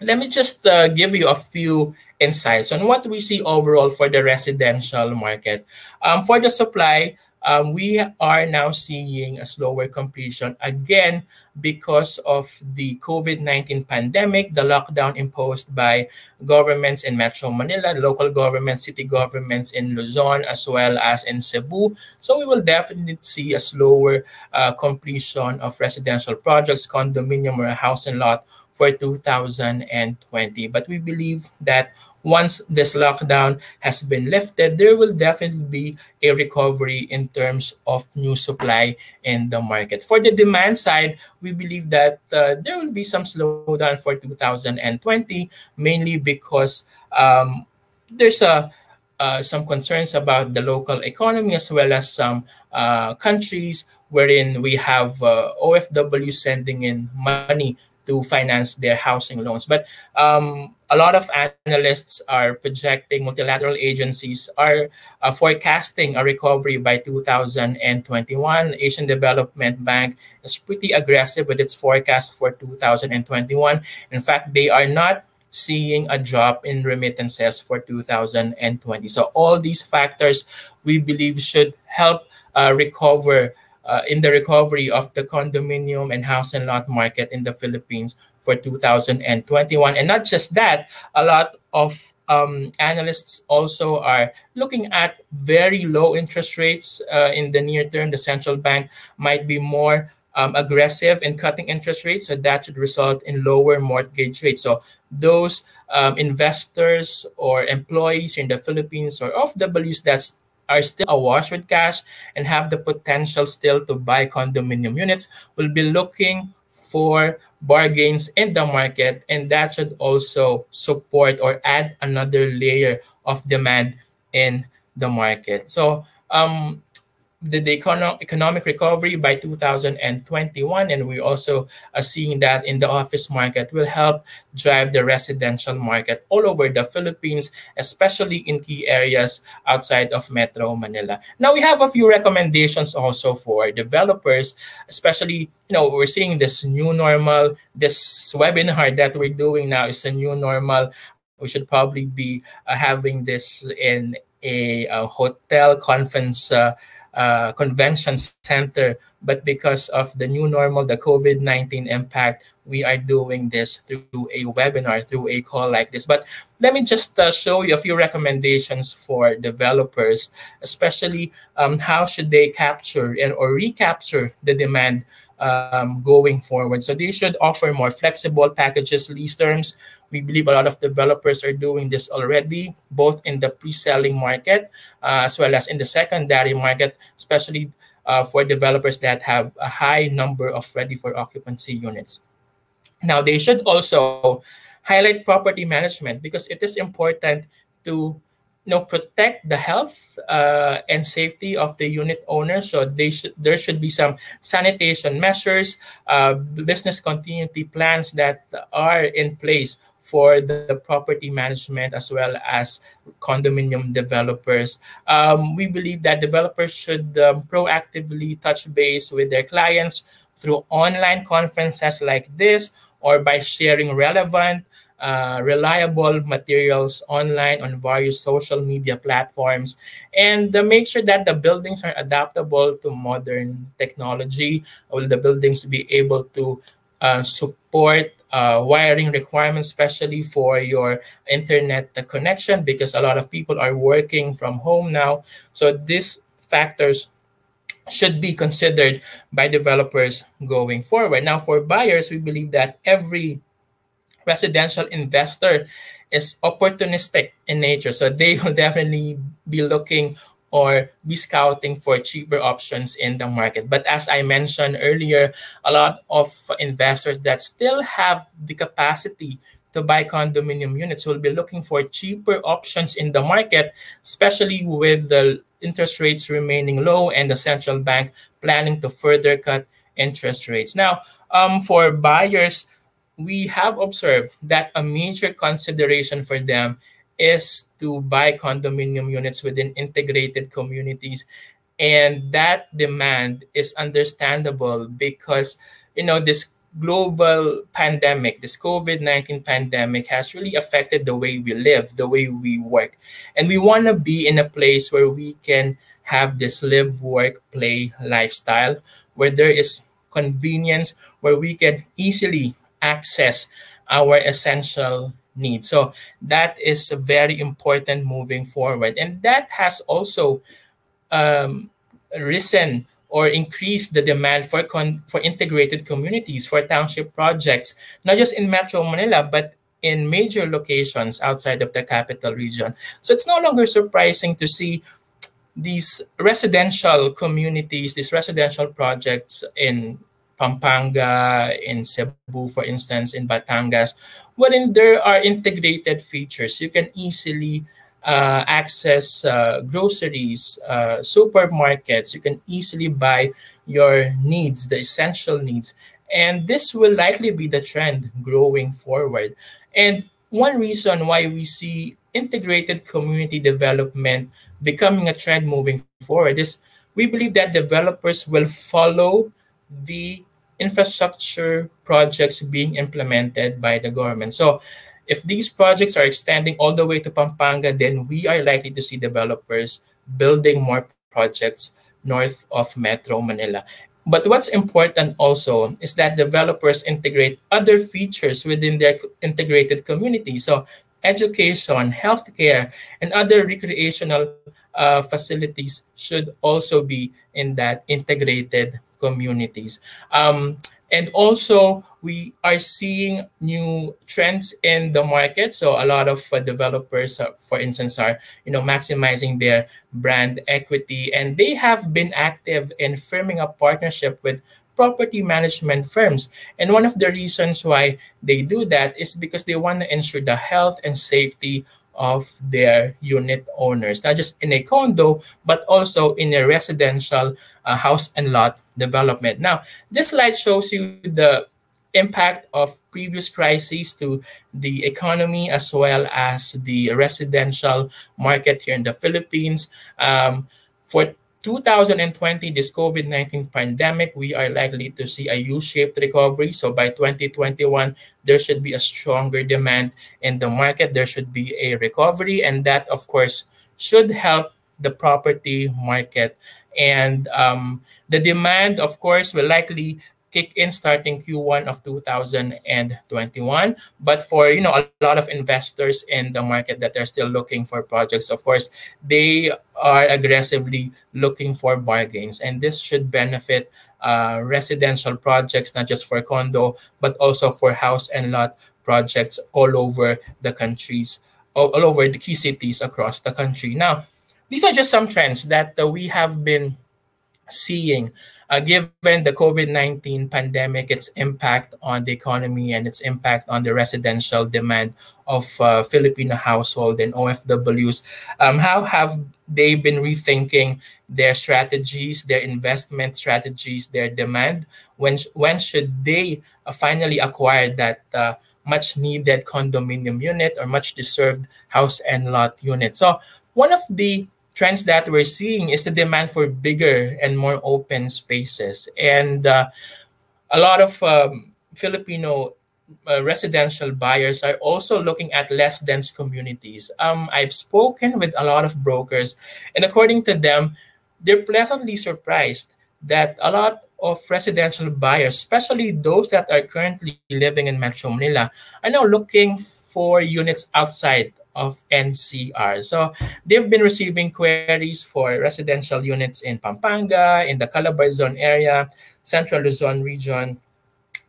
let me just uh, give you a few insights on what we see overall for the residential market. Um, for the supply, um, we are now seeing a slower completion again because of the COVID-19 pandemic, the lockdown imposed by governments in Metro Manila, local governments, city governments in Luzon, as well as in Cebu. So we will definitely see a slower uh, completion of residential projects, condominium or house and lot for 2020. But we believe that once this lockdown has been lifted, there will definitely be a recovery in terms of new supply in the market. For the demand side, we believe that uh, there will be some slowdown for 2020, mainly because um, there's a uh, some concerns about the local economy as well as some uh, countries wherein we have uh, OFW sending in money to finance their housing loans. But um, a lot of analysts are projecting, multilateral agencies are uh, forecasting a recovery by 2021. Asian Development Bank is pretty aggressive with its forecast for 2021. In fact, they are not seeing a drop in remittances for 2020. So all these factors we believe should help uh, recover uh, in the recovery of the condominium and house and lot market in the Philippines for 2021. And not just that, a lot of um, analysts also are looking at very low interest rates uh, in the near term. The central bank might be more um, aggressive in cutting interest rates, so that should result in lower mortgage rates. So those um, investors or employees in the Philippines or OFWs that's are still awash with cash and have the potential still to buy condominium units will be looking for bargains in the market and that should also support or add another layer of demand in the market. So um the, the econo economic recovery by 2021 and we also are seeing that in the office market will help drive the residential market all over the Philippines especially in key areas outside of Metro Manila. Now we have a few recommendations also for developers especially you know we're seeing this new normal this webinar that we're doing now is a new normal. We should probably be uh, having this in a, a hotel conference uh, uh, convention center. But because of the new normal, the COVID 19 impact, we are doing this through a webinar, through a call like this. But let me just uh, show you a few recommendations for developers, especially um, how should they capture and or recapture the demand um, going forward. So they should offer more flexible packages, lease terms, we believe a lot of developers are doing this already, both in the pre-selling market uh, as well as in the secondary market, especially uh, for developers that have a high number of ready for occupancy units. Now, they should also highlight property management because it is important to know, protect the health uh, and safety of the unit owners. So they should there should be some sanitation measures, uh, business continuity plans that are in place for the property management as well as condominium developers. Um, we believe that developers should um, proactively touch base with their clients through online conferences like this or by sharing relevant uh, reliable materials online on various social media platforms and uh, make sure that the buildings are adaptable to modern technology will the buildings be able to uh, support uh, wiring requirements, especially for your internet connection, because a lot of people are working from home now. So these factors should be considered by developers going forward. Now, for buyers, we believe that every residential investor is opportunistic in nature. So they will [laughs] definitely be looking or be scouting for cheaper options in the market. But as I mentioned earlier, a lot of investors that still have the capacity to buy condominium units will be looking for cheaper options in the market, especially with the interest rates remaining low and the central bank planning to further cut interest rates. Now, um, for buyers, we have observed that a major consideration for them is to buy condominium units within integrated communities. And that demand is understandable because you know this global pandemic this covid-19 pandemic has really affected the way we live the way we work. And we want to be in a place where we can have this live work play lifestyle where there is convenience where we can easily access our essential needs. So that is very important moving forward. And that has also um, risen or increased the demand for, for integrated communities, for township projects, not just in Metro Manila, but in major locations outside of the capital region. So it's no longer surprising to see these residential communities, these residential projects in Pampanga, in Cebu, for instance, in Batangas, wherein there are integrated features. You can easily uh, access uh, groceries, uh, supermarkets. You can easily buy your needs, the essential needs. And this will likely be the trend growing forward. And one reason why we see integrated community development becoming a trend moving forward is we believe that developers will follow the infrastructure projects being implemented by the government. So if these projects are extending all the way to Pampanga, then we are likely to see developers building more projects north of Metro Manila. But what's important also is that developers integrate other features within their integrated community. So education, healthcare, and other recreational uh, facilities should also be in that integrated communities. Um, and also, we are seeing new trends in the market. So a lot of uh, developers, uh, for instance, are you know maximizing their brand equity, and they have been active in firming up partnership with property management firms. And one of the reasons why they do that is because they want to ensure the health and safety of their unit owners, not just in a condo, but also in a residential uh, house and lot development. Now, this slide shows you the impact of previous crises to the economy as well as the residential market here in the Philippines. Um, for 2020, this COVID-19 pandemic, we are likely to see a U-shaped recovery. So by 2021, there should be a stronger demand in the market. There should be a recovery. And that, of course, should help the property market. And um, the demand, of course, will likely kick in starting Q1 of 2021. But for you know a lot of investors in the market that are still looking for projects, of course, they are aggressively looking for bargains, and this should benefit uh, residential projects, not just for condo, but also for house and lot projects all over the countries, all, all over the key cities across the country. Now, these are just some trends that uh, we have been seeing uh, given the COVID-19 pandemic, its impact on the economy and its impact on the residential demand of uh, Filipino household and OFWs, um, how have they been rethinking their strategies, their investment strategies, their demand? When when should they uh, finally acquire that uh, much needed condominium unit or much deserved house and lot unit? So one of the trends that we're seeing is the demand for bigger and more open spaces. And uh, a lot of um, Filipino uh, residential buyers are also looking at less dense communities. Um, I've spoken with a lot of brokers, and according to them, they're pleasantly surprised that a lot of residential buyers, especially those that are currently living in Metro Manila, are now looking for units outside of NCR. So they've been receiving queries for residential units in Pampanga, in the Calabar Zone area, Central Luzon region,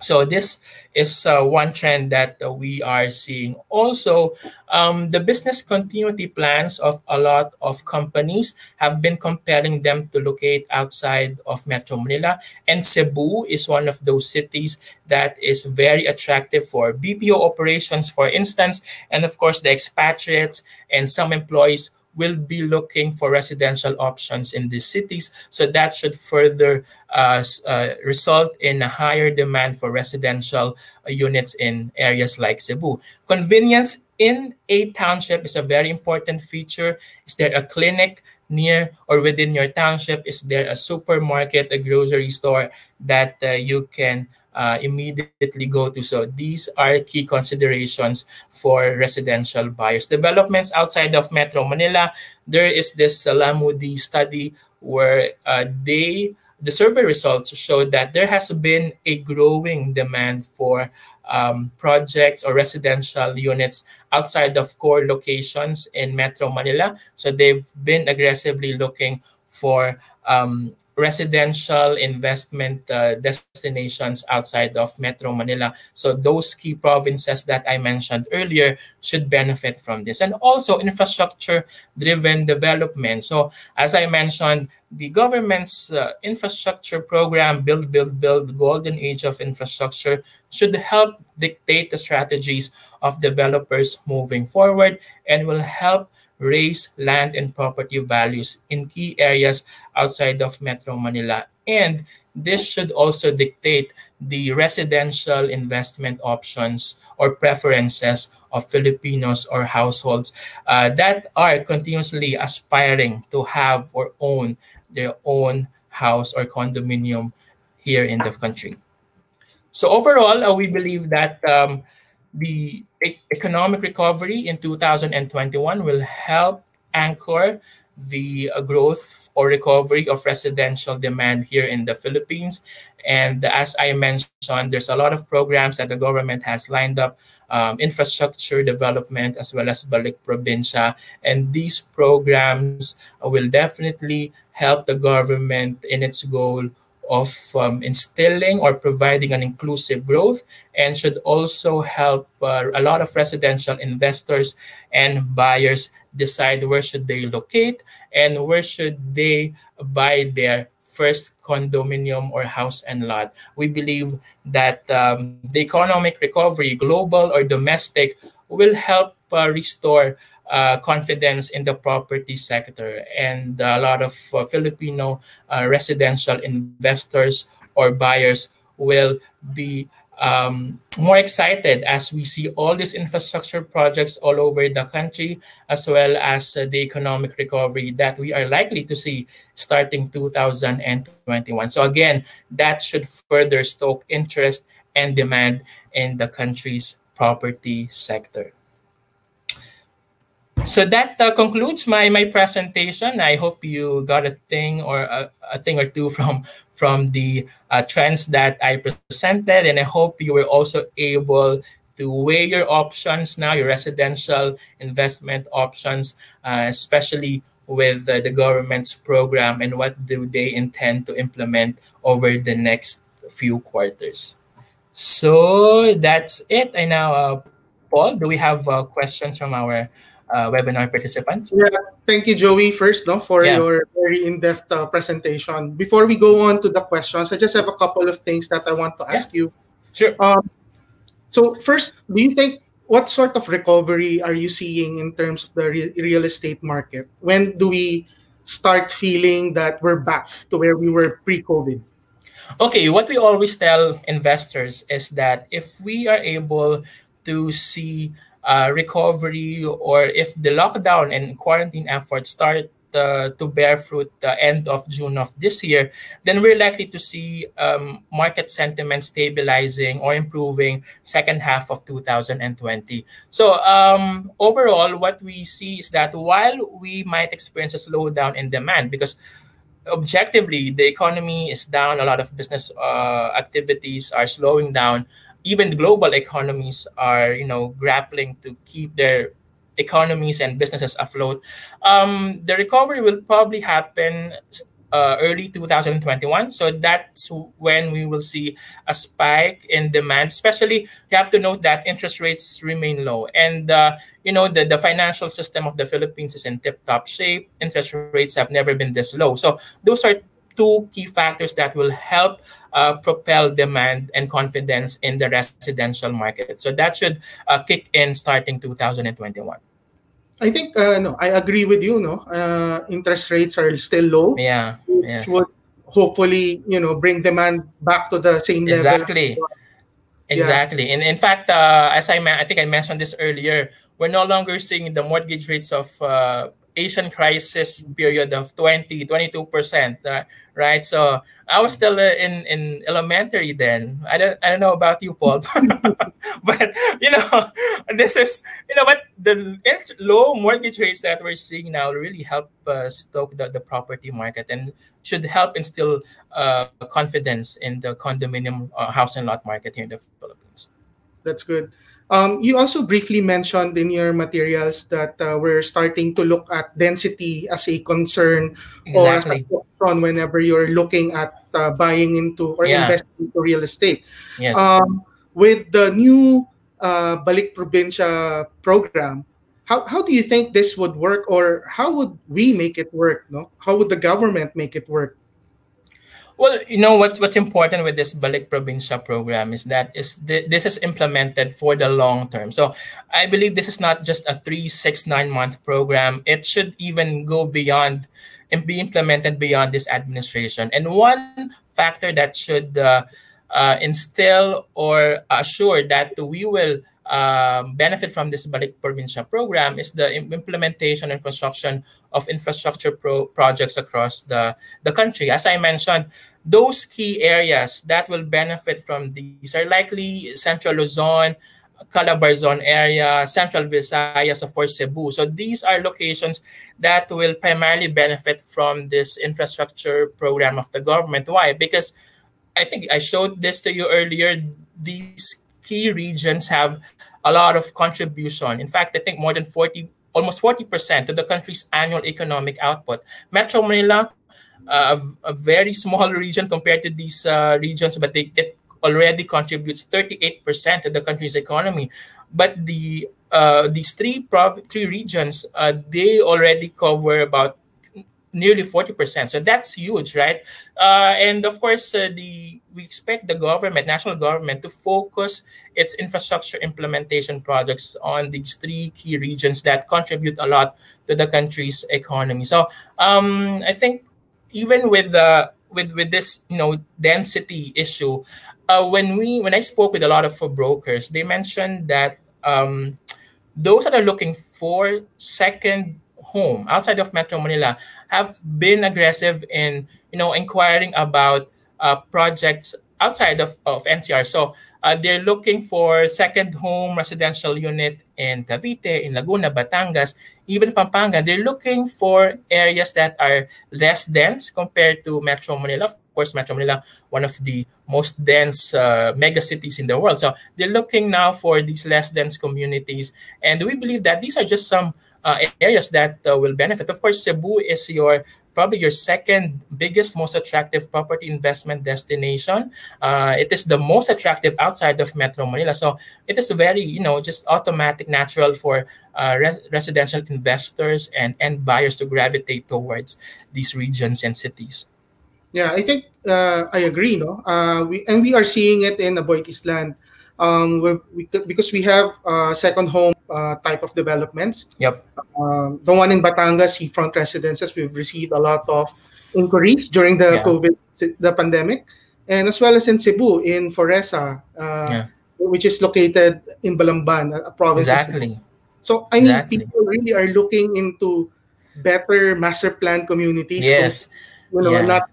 so this is uh, one trend that uh, we are seeing. Also, um, the business continuity plans of a lot of companies have been compelling them to locate outside of Metro Manila. And Cebu is one of those cities that is very attractive for BPO operations, for instance, and of course the expatriates and some employees will be looking for residential options in these cities. So that should further uh, uh, result in a higher demand for residential uh, units in areas like Cebu. Convenience in a township is a very important feature. Is there a clinic near or within your township? Is there a supermarket, a grocery store that uh, you can uh, immediately go to. So these are key considerations for residential buyers. Developments outside of Metro Manila, there is this Salamudi study where uh, they the survey results show that there has been a growing demand for um, projects or residential units outside of core locations in Metro Manila. So they've been aggressively looking for um, residential investment uh, destinations outside of Metro Manila. So those key provinces that I mentioned earlier should benefit from this. And also infrastructure-driven development. So as I mentioned, the government's uh, infrastructure program, Build, Build, Build, Golden Age of Infrastructure, should help dictate the strategies of developers moving forward and will help raise land and property values in key areas outside of Metro Manila. And this should also dictate the residential investment options or preferences of Filipinos or households uh, that are continuously aspiring to have or own their own house or condominium here in the country. So overall, uh, we believe that um, the economic recovery in 2021 will help anchor the uh, growth or recovery of residential demand here in the Philippines. And as I mentioned, there's a lot of programs that the government has lined up, um, infrastructure development as well as Balik Probinsya. And these programs will definitely help the government in its goal of um, instilling or providing an inclusive growth and should also help uh, a lot of residential investors and buyers decide where should they locate and where should they buy their first condominium or house and lot. We believe that um, the economic recovery, global or domestic, will help uh, restore uh, confidence in the property sector. And a lot of uh, Filipino uh, residential investors or buyers will be um, more excited as we see all these infrastructure projects all over the country, as well as uh, the economic recovery that we are likely to see starting 2021. So again, that should further stoke interest and demand in the country's property sector. So that uh, concludes my my presentation. I hope you got a thing or a, a thing or two [laughs] from from the uh, trends that I presented, and I hope you were also able to weigh your options now, your residential investment options, uh, especially with uh, the government's program and what do they intend to implement over the next few quarters. So that's it. I now, uh, Paul, do we have uh, questions from our webinar participants. Yeah, thank you, Joey, first no, for yeah. your very in-depth uh, presentation. Before we go on to the questions, I just have a couple of things that I want to ask yeah. you. Sure. Um, so first, do you think what sort of recovery are you seeing in terms of the re- real estate market? When do we start feeling that we're back to where we were pre-COVID? Okay, what we always tell investors is that if we are able to see uh, recovery or if the lockdown and quarantine efforts start uh, to bear fruit the end of June of this year, then we're likely to see um, market sentiment stabilizing or improving second half of 2020. So um, overall, what we see is that while we might experience a slowdown in demand because objectively the economy is down, a lot of business uh, activities are slowing down even global economies are you know grappling to keep their economies and businesses afloat. Um, the recovery will probably happen uh, early 2021. So that's when we will see a spike in demand. Especially, you have to note that interest rates remain low, and uh, you know the, the financial system of the Philippines is in tip-top shape. Interest rates have never been this low. So those are two key factors that will help uh, propel demand and confidence in the residential market. So that should uh, kick in starting 2021. I think uh, no, I agree with you. No, uh, interest rates are still low. Yeah, which yes. would hopefully you know bring demand back to the same level. Exactly. Exactly. Yeah. And in fact, uh, as I I think I mentioned this earlier, we're no longer seeing the mortgage rates of uh, Asian crisis period of 20, 22%, uh, right? So I was still uh, in, in elementary then. I don't, I don't know about you, Paul, [laughs] but you know, [laughs] this is, you know, but the low mortgage rates that we're seeing now really help uh, stoke the, the property market and should help instill uh, confidence in the condominium uh, house and lot market here in the Philippines. That's good. Um, you also briefly mentioned in your materials that uh, we're starting to look at density as a concern exactly. or as a whenever you're looking at uh, buying into or yeah. investing into real estate. Yes. Um, with the new uh, Balik Probinsya program, how, how do you think this would work or how would we make it work? No? How would the government make it work? Well, you know what, what's important with this Balik Probinsya program is that is th- this is implemented for the long term. So I believe this is not just a three, six, nine month program. It should even go beyond and be implemented beyond this administration. And one factor that should uh, uh, instill or assure that we will um, benefit from this Balik Probinsya program is the implementation and construction of infrastructure pro- projects across the, the country. As I mentioned, those key areas that will benefit from these are likely Central Luzon, Calabarzon area, Central Visayas, of course, Cebu. So these are locations that will primarily benefit from this infrastructure program of the government. Why? Because I think I showed this to you earlier. These key regions have a lot of contribution. In fact, I think more than 40, almost 40% of the country's annual economic output. Metro Manila a, a very small region compared to these uh, regions, but they, it already contributes 38% to the country's economy. But the uh, these three three regions, uh, they already cover about nearly 40%. So that's huge, right? Uh, and of course, uh, the we expect the government, national government, to focus its infrastructure implementation projects on these three key regions that contribute a lot to the country's economy. So um, I think even with the with with this you know density issue, uh, when we when I spoke with a lot of brokers, they mentioned that um, those that are looking for second home outside of Metro Manila have been aggressive in you know inquiring about uh, projects outside of, of NCR. So uh, they're looking for second home residential unit in Cavite, in Laguna, Batangas, even Pampanga. They're looking for areas that are less dense compared to Metro Manila. Of course, Metro Manila, one of the most dense uh, mega cities in the world. So they're looking now for these less dense communities. And we believe that these are just some uh, areas that uh, will benefit. Of course, Cebu is your probably your second biggest, most attractive property investment destination. Uh, it is the most attractive outside of Metro Manila. So it is very, you know, just automatic, natural for uh, res residential investors and, and buyers to gravitate towards these regions and cities. Yeah, I think uh, I agree. No, uh, we and we are seeing it in AboitizLand, um, we, because we have uh, second home uh, type of developments. Yep. Um, the one in Batangas, seafront residences, we've received a lot of inquiries during the yeah. COVID, the pandemic, and as well as in Cebu, in Foressa, uh, yeah. which is located in Balamban, a province. Exactly. So I mean, exactly. people really are looking into better master plan communities. Yes. you know, yeah. not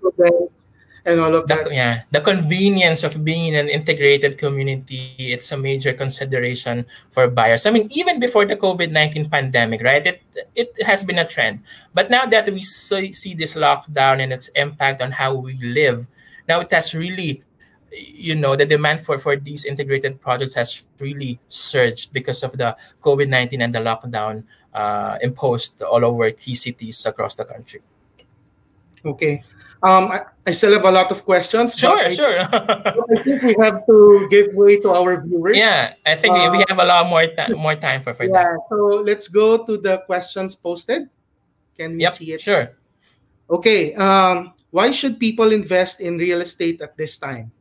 and all of the, that. Yeah, the convenience of being in an integrated community, it's a major consideration for buyers. I mean, even before the COVID-19 pandemic, right? It it has been a trend. But now that we see, see this lockdown and its impact on how we live, now it has really you know the demand for for these integrated projects has really surged because of the covid-19 and the lockdown uh, imposed all over key cities across the country okay um, I, I, still have a lot of questions. Sure, I, sure. [laughs] I think we have to give way to our viewers. Yeah, I think uh, we have a lot more time more time for, for yeah, that. So let's go to the questions posted. Can we yep, see it? Sure. Okay. Um, why should people invest in real estate at this time?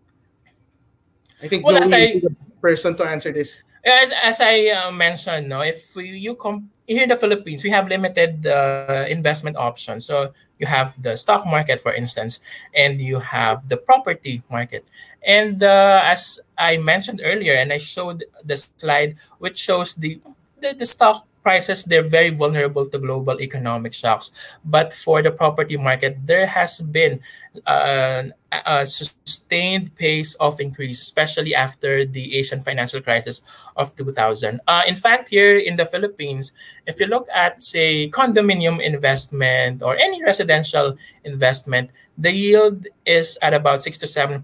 I think well, as I, the person to answer this. As, as I uh, mentioned, no, if you come here in the Philippines, we have limited uh, investment options. So you have the stock market, for instance, and you have the property market. And uh, as I mentioned earlier, and I showed the slide which shows the the, the stock prices, they're very vulnerable to global economic shocks. But for the property market, there has been uh, a sustained pace of increase, especially after the Asian financial crisis of 2000. Uh, in fact, here in the Philippines, if you look at, say, condominium investment or any residential investment, the yield is at about 6 to 7%.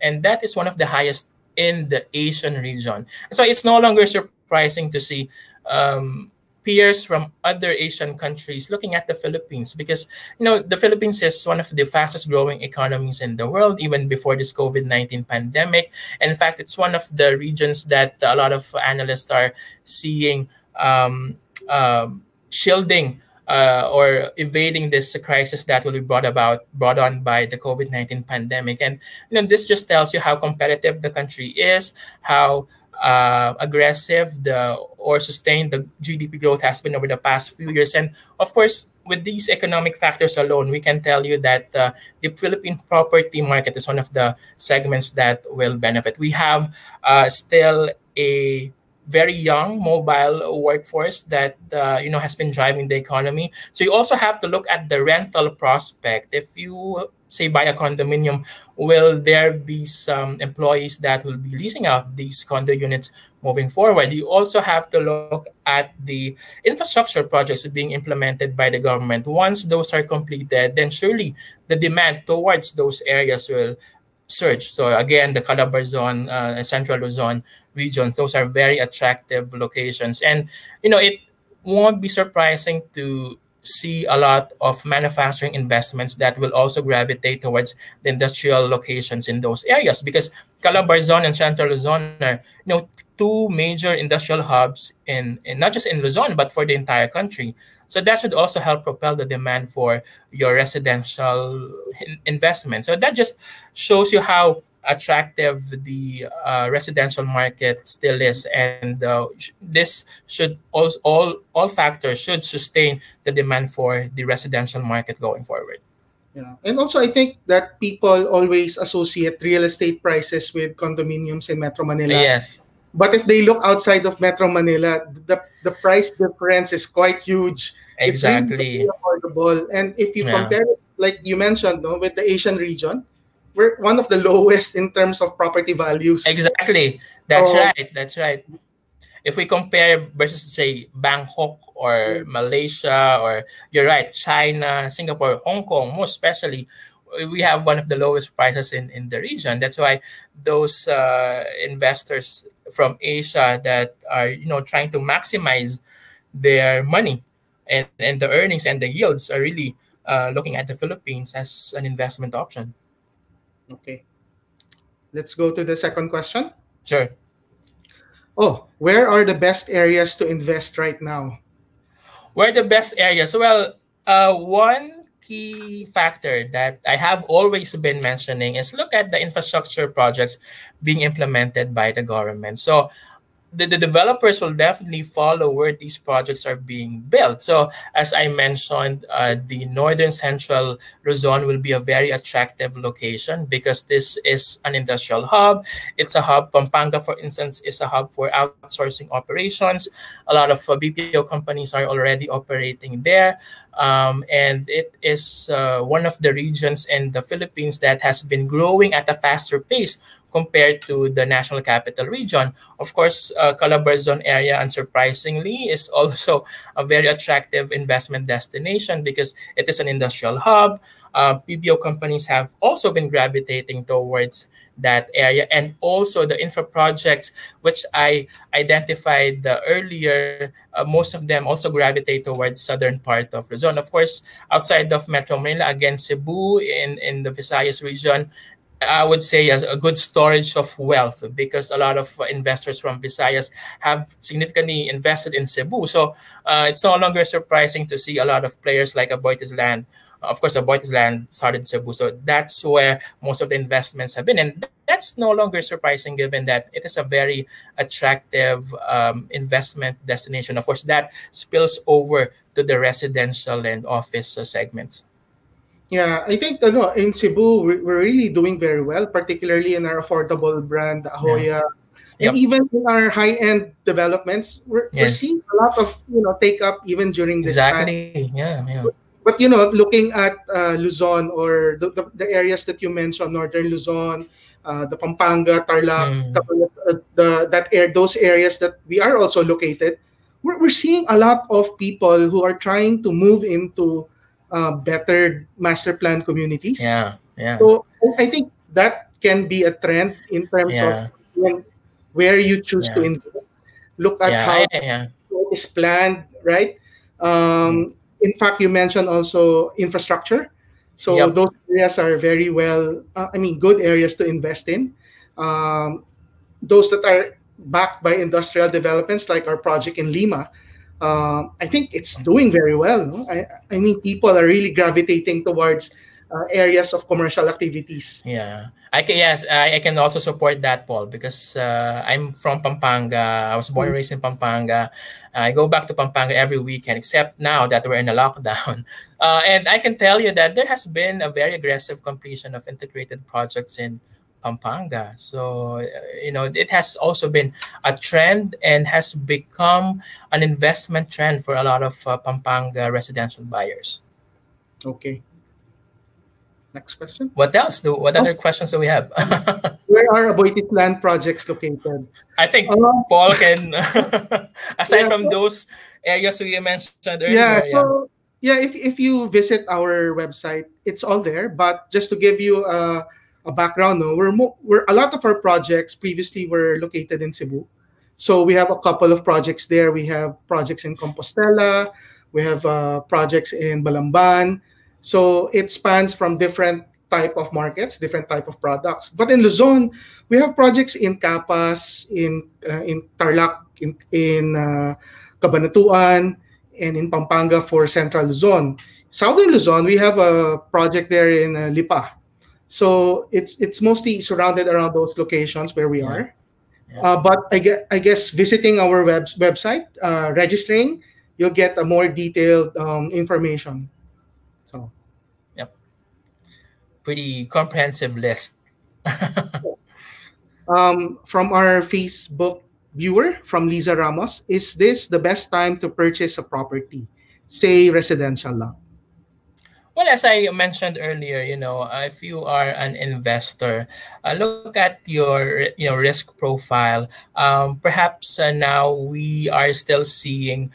And that is one of the highest in the Asian region. So it's no longer surprising to see um, peers from other Asian countries looking at the Philippines because you know the Philippines is one of the fastest growing economies in the world even before this COVID-19 pandemic. And in fact, it's one of the regions that a lot of analysts are seeing um, um, shielding uh, or evading this crisis that will be brought about brought on by the COVID-19 pandemic. And you know, this just tells you how competitive the country is, how uh, aggressive the or sustained the GDP growth has been over the past few years. And of course, with these economic factors alone, we can tell you that uh, the Philippine property market is one of the segments that will benefit. We have uh, still a very young mobile workforce that uh, you know has been driving the economy. So you also have to look at the rental prospect. If you say buy a condominium, will there be some employees that will be leasing out these condo units moving forward? You also have to look at the infrastructure projects being implemented by the government. Once those are completed, then surely the demand towards those areas will surge. So again, the Calabarzon, uh, Central Luzon regions, those are very attractive locations. And, you know, it won't be surprising to see a lot of manufacturing investments that will also gravitate towards the industrial locations in those areas because Calabarzon and Central Luzon are you know two major industrial hubs in, in not just in Luzon but for the entire country. So that should also help propel the demand for your residential investment. So that just shows you how attractive the uh, residential market still is, and uh, this should also all all factors should sustain the demand for the residential market going forward. Yeah, and also I think that people always associate real estate prices with condominiums in Metro Manila. Yes. But if they look outside of Metro Manila, the the price difference is quite huge. Exactly. It's really affordable, and if you yeah. compare it, like you mentioned, no, with the Asian region, we're one of the lowest in terms of property values. Exactly. That's so, right. That's right. If we compare versus say Bangkok or Malaysia or you're right, China, Singapore, Hong Kong, most especially, we have one of the lowest prices in, in the region. That's why those uh, investors from Asia that are you know trying to maximize their money and, and the earnings and the yields are really uh, looking at the Philippines as an investment option. Okay. Let's go to the second question. Sure. Oh, where are the best areas to invest right now? Where the best areas? Well, uh, one key factor that I have always been mentioning is look at the infrastructure projects being implemented by the government. So the, the developers will definitely follow where these projects are being built. So as I mentioned, uh, the northern central Luzon will be a very attractive location because this is an industrial hub. It's a hub. Pampanga, for instance, is a hub for outsourcing operations. A lot of uh, BPO companies are already operating there. Um, and it is uh, one of the regions in the Philippines that has been growing at a faster pace compared to the national capital region. Of course, uh, Calabarzon area, unsurprisingly, is [laughs] also a very attractive investment destination because it is an industrial hub. Uh, PBO companies have also been gravitating towards that area and also the infra projects which i identified uh, earlier uh, most of them also gravitate towards southern part of luzon of course outside of metro manila again cebu in in the visayas region I would say as a good storage of wealth because a lot of investors from Visayas have significantly invested in Cebu. So uh, it's no longer surprising to see a lot of players like Aboitiz Land. Of course, Aboitiz Land started Cebu. So that's where most of the investments have been. And that's no longer surprising given that it is a very attractive um, investment destination. Of course, that spills over to the residential and office uh, segments. Yeah, I think ano, in Cebu, we're, really doing very well, particularly in our affordable brand, Ajoya. Yeah. And yep. even in our high-end developments, we're, yes. we're seeing a lot of you know take up even during this exactly. time. Yeah, yeah. But, but you know, looking at uh, Luzon or the, the, the, areas that you mentioned, northern Luzon, uh, the Pampanga, Tarlac, mm. uh, the that air, those areas that we are also located, we're, we're seeing a lot of people who are trying to move into uh, better master plan communities. Yeah, yeah. So I think that can be a trend in terms yeah. of when, where you choose yeah. to invest. Look at yeah, how yeah, it is planned, right? Um, mm. In fact, you mentioned also infrastructure. So yep. those areas are very well, uh, I mean, good areas to invest in. Um, those that are backed by industrial developments, like our project in Lima, uh, I think it's doing very well. No? I, I mean, people are really gravitating towards uh, areas of commercial activities. Yeah, I can. Yes, I, I can also support that, Paul, because uh, I'm from Pampanga. I was born and raised in Pampanga. I go back to Pampanga every weekend, except now that we're in a [laughs] lockdown. Uh, and I can tell you that there has been a very aggressive completion of integrated projects in Pampanga. So, uh, you know, it has also been a trend and has become an investment trend for a lot of uh, Pampanga residential buyers. Okay. Next question. What else? Do, what oh. other questions do we have? [laughs] Where are Aboitiz land projects located? I think um, Paul can, [laughs] aside yeah, from so, those areas we mentioned earlier. Yeah, so, yeah. yeah, if, if you visit our website, it's all there. But just to give you a a background, no, we're mo- we're a lot of our projects previously were located in Cebu, so we have a couple of projects there. We have projects in Compostela, we have uh, projects in Balamban, so it spans from different type of markets, different type of products. But in Luzon, we have projects in Capas, in uh, in Tarlac, in in uh, Cabanatuan, and in Pampanga for Central Luzon. Southern Luzon, we have a project there in uh, Lipa, so it's it's mostly surrounded around those locations where we are. Yeah. Uh, but I get I guess visiting our web website, uh, registering, you'll get a more detailed um, information. So, yep, pretty comprehensive list. [laughs] um, from our Facebook viewer, from Lisa Ramos, is this the best time to purchase a property, say residential lang? Well, as I mentioned earlier, you know, uh, if you are an investor, uh, look at your you know risk profile. Um, perhaps uh, now we are still seeing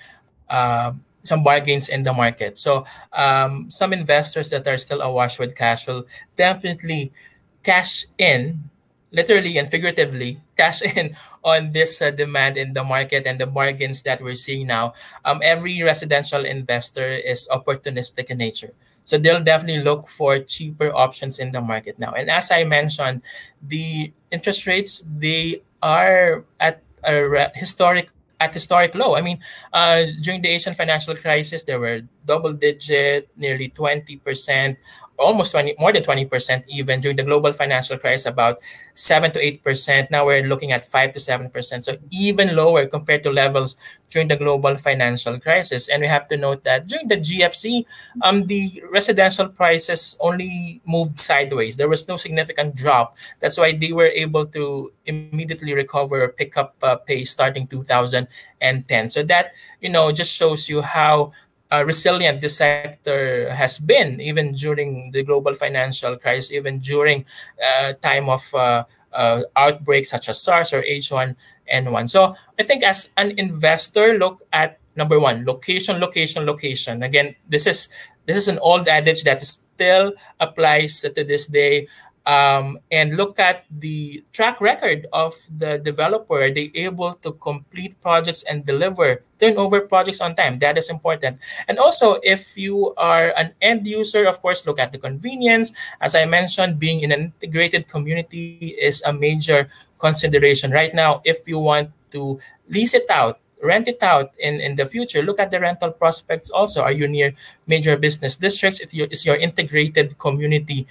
uh, some bargains in the market. So um, some investors that are still awash with cash will definitely cash in, literally and figuratively, [laughs] cash in on this uh, demand in the market and the bargains that we're seeing now. Um, every residential investor is opportunistic in nature. So they'll definitely look for cheaper options in the market now. And as I mentioned, the interest rates they are at a historic at historic low. I mean, uh, during the Asian financial crisis, there were double digit, nearly 20% almost 20 more than 20% even during the global financial crisis about 7 to 8% now we're looking at 5 to 7% so even lower compared to levels during the global financial crisis. And we have to note that during the gfc um, the residential prices only moved sideways. There was no significant drop. That's why they were able to immediately recover or pick up uh, pace starting 2010 so that you know just shows you how uh, resilient this sector has been even during the global financial crisis, even during uh, time of uh, uh outbreaks such as SARS or H1N1. So I think as an investor, look at number one, location, location, location. Again, this is this is an old adage that still applies to this day um, and look at the track record of the developer. Are they able to complete projects and deliver turnover projects on time? That is important. And also, if you are an end user, of course, look at the convenience. As I mentioned, being in an integrated community is a major consideration. Right now, if you want to lease it out, rent it out in, in the future. Look at the rental prospects also. Are you near major business districts? If you is your integrated community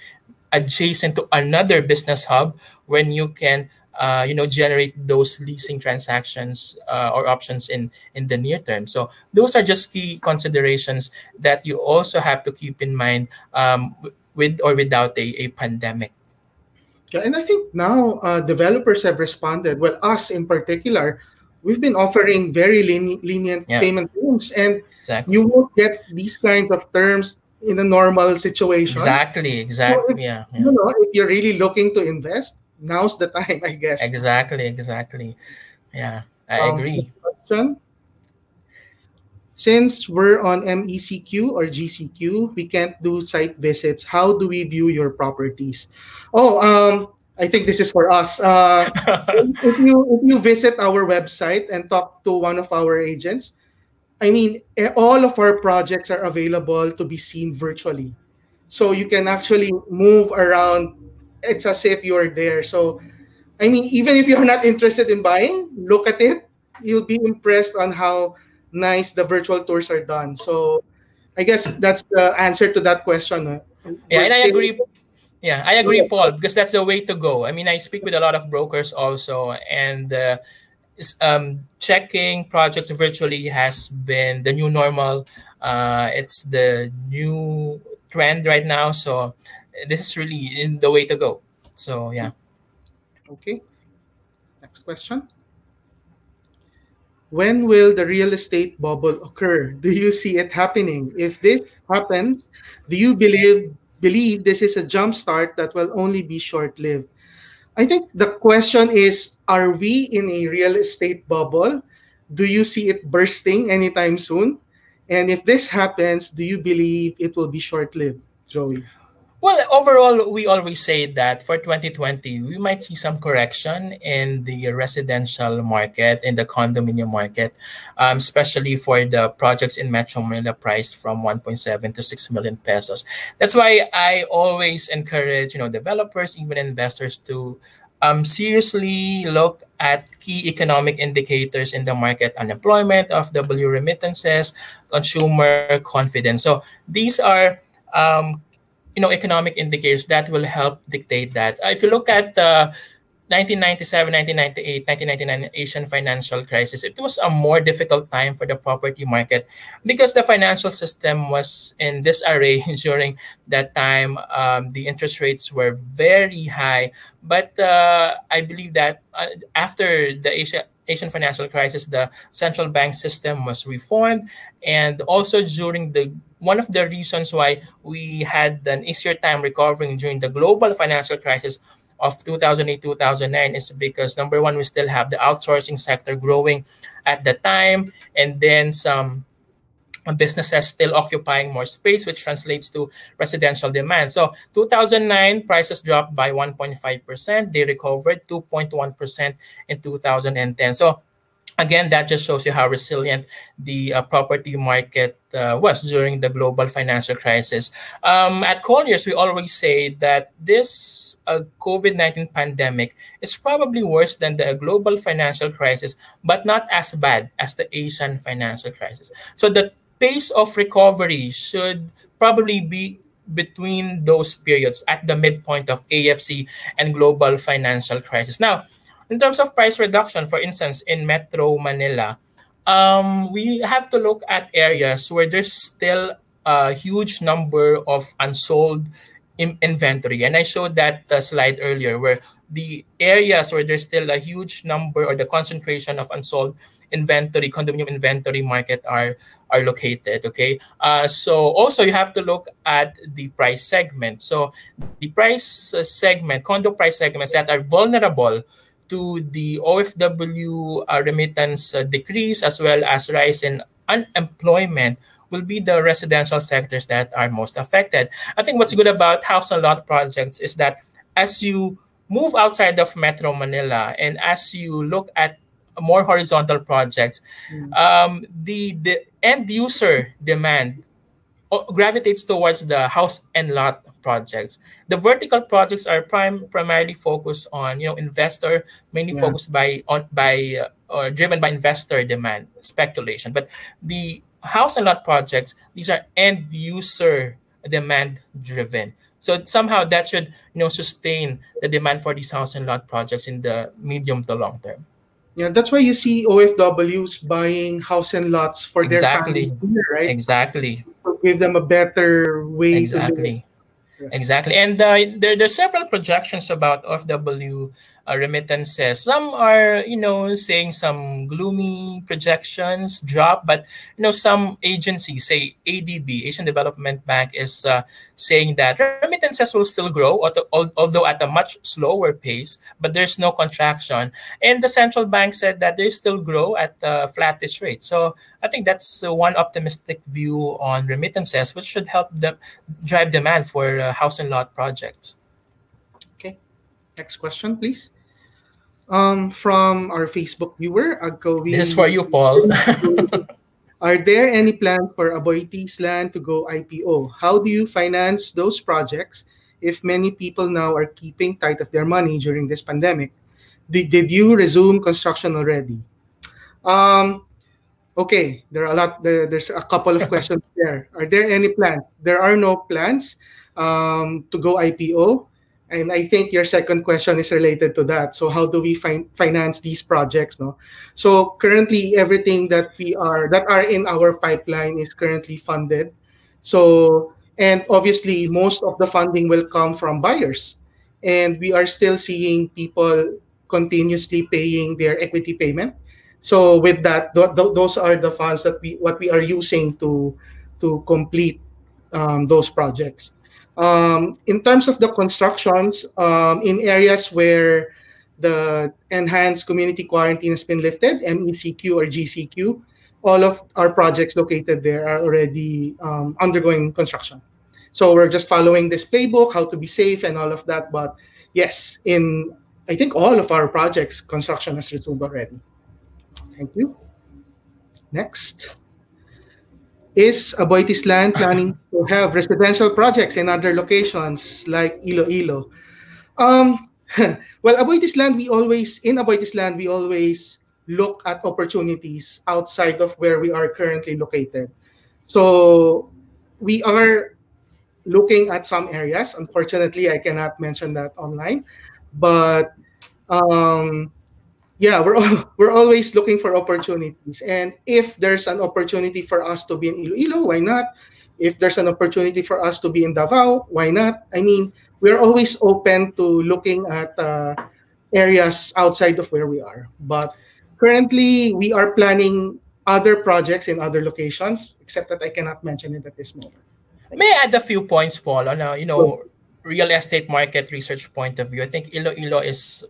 adjacent to another business hub when you can uh, you know generate those leasing transactions uh, or options in in the near term so those are just key considerations that you also have to keep in mind um, with or without a, a pandemic yeah and i think now uh, developers have responded well us in particular we've been offering very lenient yeah. payment terms and exactly. you won't get these kinds of terms in a normal situation. Exactly, exactly. So if, yeah, yeah. You know, if you're really looking to invest, now's the [laughs] time, I guess. Exactly, exactly. Yeah, I um, agree. Question. Since we're on MECQ or GCQ, we can't do site visits. How do we view your properties? Oh, um, I think this is for us. Uh, [laughs] if you if you visit our website and talk to one of our agents, I mean, eh, all of our projects are available to be seen virtually. So you can actually move around. It's as if you're there. So, I mean, even if you're not interested in buying, look at it. You'll be impressed on how nice the virtual tours are done. So, I guess that's the answer to that question. Uh, yeah, and I agree. Yeah, I agree, Paul, because that's the way to go. I mean, I speak with a lot of brokers also, and uh, um, checking projects virtually has been the new normal. Uh, it's the new trend right now. So this is really the way to go. So yeah. Okay. Next question. When will the real estate bubble occur? Do you see it happening? If this happens, do you believe believe this is a jump start that will only be short-lived? I think the question is Are we in a real estate bubble? Do you see it bursting anytime soon? And if this happens, do you believe it will be short lived, Joey? Well, overall, we always say that for 2020, we might see some correction in the residential market, in the condominium market, um, especially for the projects in Metro Manila priced from 1.7 to 6 million pesos. That's why I always encourage, you know, developers, even investors to um, seriously look at key economic indicators in the market, unemployment, OFW remittances, consumer confidence. So these are um, you know economic indicators that will help dictate that. Uh, if you look at the 1997, 1998, 1999 Asian financial crisis, it was a more difficult time for the property market because the financial system was in disarray [laughs] during that time. Um, the interest rates were very high. But uh, I believe that uh, after the Asia, Asian financial crisis, the central bank system was reformed. And also during the one of the reasons why we had an easier time recovering during the global financial crisis of 2008 2009 is because number one we still have the outsourcing sector growing at the time and then some businesses still occupying more space which translates to residential demand. So 2009 prices dropped by 1.5% they recovered 2.1% in 2010 so again, that just shows you how resilient the uh, property market uh, was during the global financial crisis. Um, at Colliers, we always say that this uh, COVID 19 pandemic is probably worse than the global financial crisis, but not as bad as the Asian financial crisis. So the pace of recovery should probably be between those periods at the midpoint of AFC and global financial crisis. Now, in terms of price reduction, for instance, in Metro Manila, um, we have to look at areas where there's still a huge number of unsold in inventory. And I showed that uh, slide earlier where the areas where there's still a huge number or the concentration of unsold inventory, condominium inventory market are are located. Okay, uh, so also you have to look at the price segment. So the price segment, condo price segments that are vulnerable to the OFW uh, remittance uh, decrease as well as rise in unemployment will be the residential sectors that are most affected. I think what's good about house and lot projects is that as you move outside of Metro Manila and as you look at more horizontal projects, mm. um, the the end user demand uh, gravitates towards the house and lot projects. The vertical projects are prime primarily focused on you know investor mainly yeah. focused by on by uh, or driven by investor demand speculation. But the house and lot projects these are end user demand driven. So somehow that should you know sustain the demand for these house and lot projects in the medium to long term. Yeah, that's why you see OFWs buying house and lots for exactly. their family, right? Exactly. To give them a better way exactly. Exactly. And uh, there, there are several projections about OFW uh, remittances. Some are, you know, saying some gloomy projections drop, but you know, some agencies, say ADB, Asian Development Bank, is uh, saying that remittances will still grow, although at a much slower pace, but there's no contraction. And the central bank said that they still grow at a flattish rate. So I think that's one optimistic view on remittances, which should help them drive demand for uh, house and lot projects. Next question, please um, from our Facebook viewer, Agkawin. This is for you, Paul. [laughs] Are there any plans for Aboitiz land to go IPO? How do you finance those projects if many people now are keeping tight of their money during this pandemic? Did, did you resume construction already? Um, okay, there are a lot. There, there's a couple of [laughs] questions there. Are there any plans? There are no plans um, to go IPO. And I think your second question is related to that. So how do we fin- finance these projects? No. So currently, everything that we are that are in our pipeline is currently funded. So and obviously, most of the funding will come from buyers, and we are still seeing people continuously paying their equity payment. So with that, th- th- those are the funds that we what we are using to to complete um, those projects. Um, in terms of the constructions, um, in areas where the enhanced community quarantine has been lifted, MECQ or GCQ, all of our projects located there are already um, undergoing construction. So we're just following this playbook, how to be safe and all of that. But yes, in I think all of our projects, construction has resumed already. Thank you. Next. Is Aboitiz Land planning to have residential projects in other locations like Iloilo? Um, [laughs] well, Aboitiz Land, we always, in Aboitiz Land, we always look at opportunities outside of where we are currently located. So we are looking at some areas. Unfortunately, I cannot mention that online, but um, yeah, we're [laughs] we're always looking for opportunities. And if there's an opportunity for us to be in Iloilo, why not? If there's an opportunity for us to be in Davao, why not? I mean, we're always open to looking at uh, areas outside of where we are. But currently, we are planning other projects in other locations, except that I cannot mention it at this moment. May I add a few points, Paul, on a, you know, real estate market research point of view. I think Iloilo is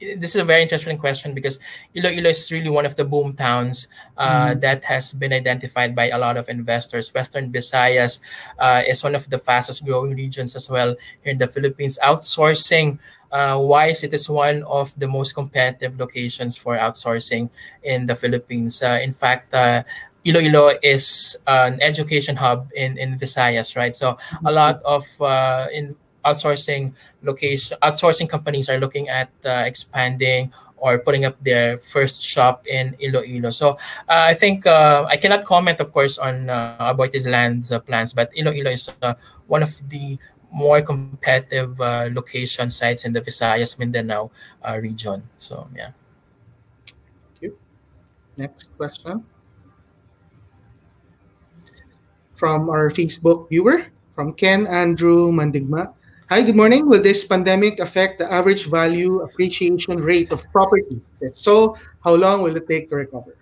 this is a very interesting question because Iloilo is really one of the boom towns uh, mm. that has been identified by a lot of investors. Western Visayas uh, is one of the fastest growing regions as well here in the Philippines. Outsourcing uh, wise it is one of the most competitive locations for outsourcing in the Philippines. Uh, in fact, uh, Iloilo is an education hub in in Visayas, right? So a lot of uh, in outsourcing location outsourcing companies are looking at uh, expanding or putting up their first shop in Iloilo. So uh, I think uh, I cannot comment, of course, on uh, Aboitiz Land's uh, plans, but Iloilo is uh, one of the more competitive uh, location sites in the Visayas Mindanao region. So yeah. Thank you. Next question from our Facebook viewer, from Ken Andrew Mandigma. Hi, good morning. Will this pandemic affect the average value appreciation rate of properties? If so, how long will it take to recover?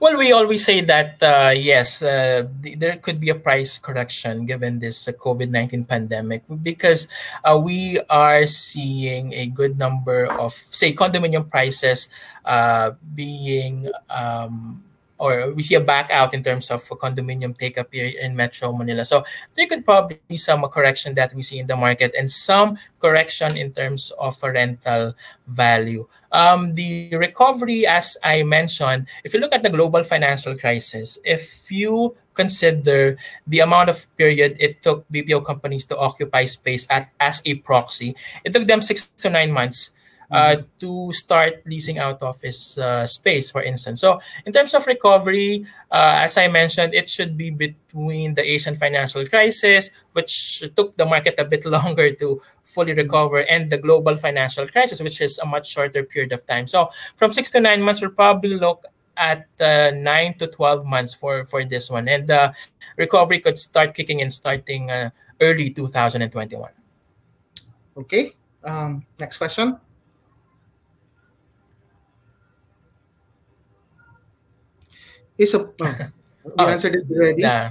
Well, we always say that uh, yes, uh, th- there could be a price correction given this uh, COVID 19 pandemic because uh, we are seeing a good number of, say, condominium prices uh, being um, or we see a back out in terms of condominium take up here in Metro Manila. So there could probably be some correction that we see in the market and some correction in terms of rental value. Um, the recovery, as I mentioned, if you look at the global financial crisis, if you consider the amount of period it took BPO companies to occupy space at, as a proxy, it took them six to nine months uh, to start leasing out office uh, space, for instance. So, in terms of recovery, uh, as I mentioned, it should be between the Asian financial crisis, which took the market a bit [laughs] longer to fully recover, and the global financial crisis, which is a much shorter period of time. So, from six to nine months, we'll probably look at uh, 9 to 12 months for for this one and the recovery could start kicking in starting uh, early 2021 okay um, next question is a oh, [laughs] we oh, answered it already. Nah.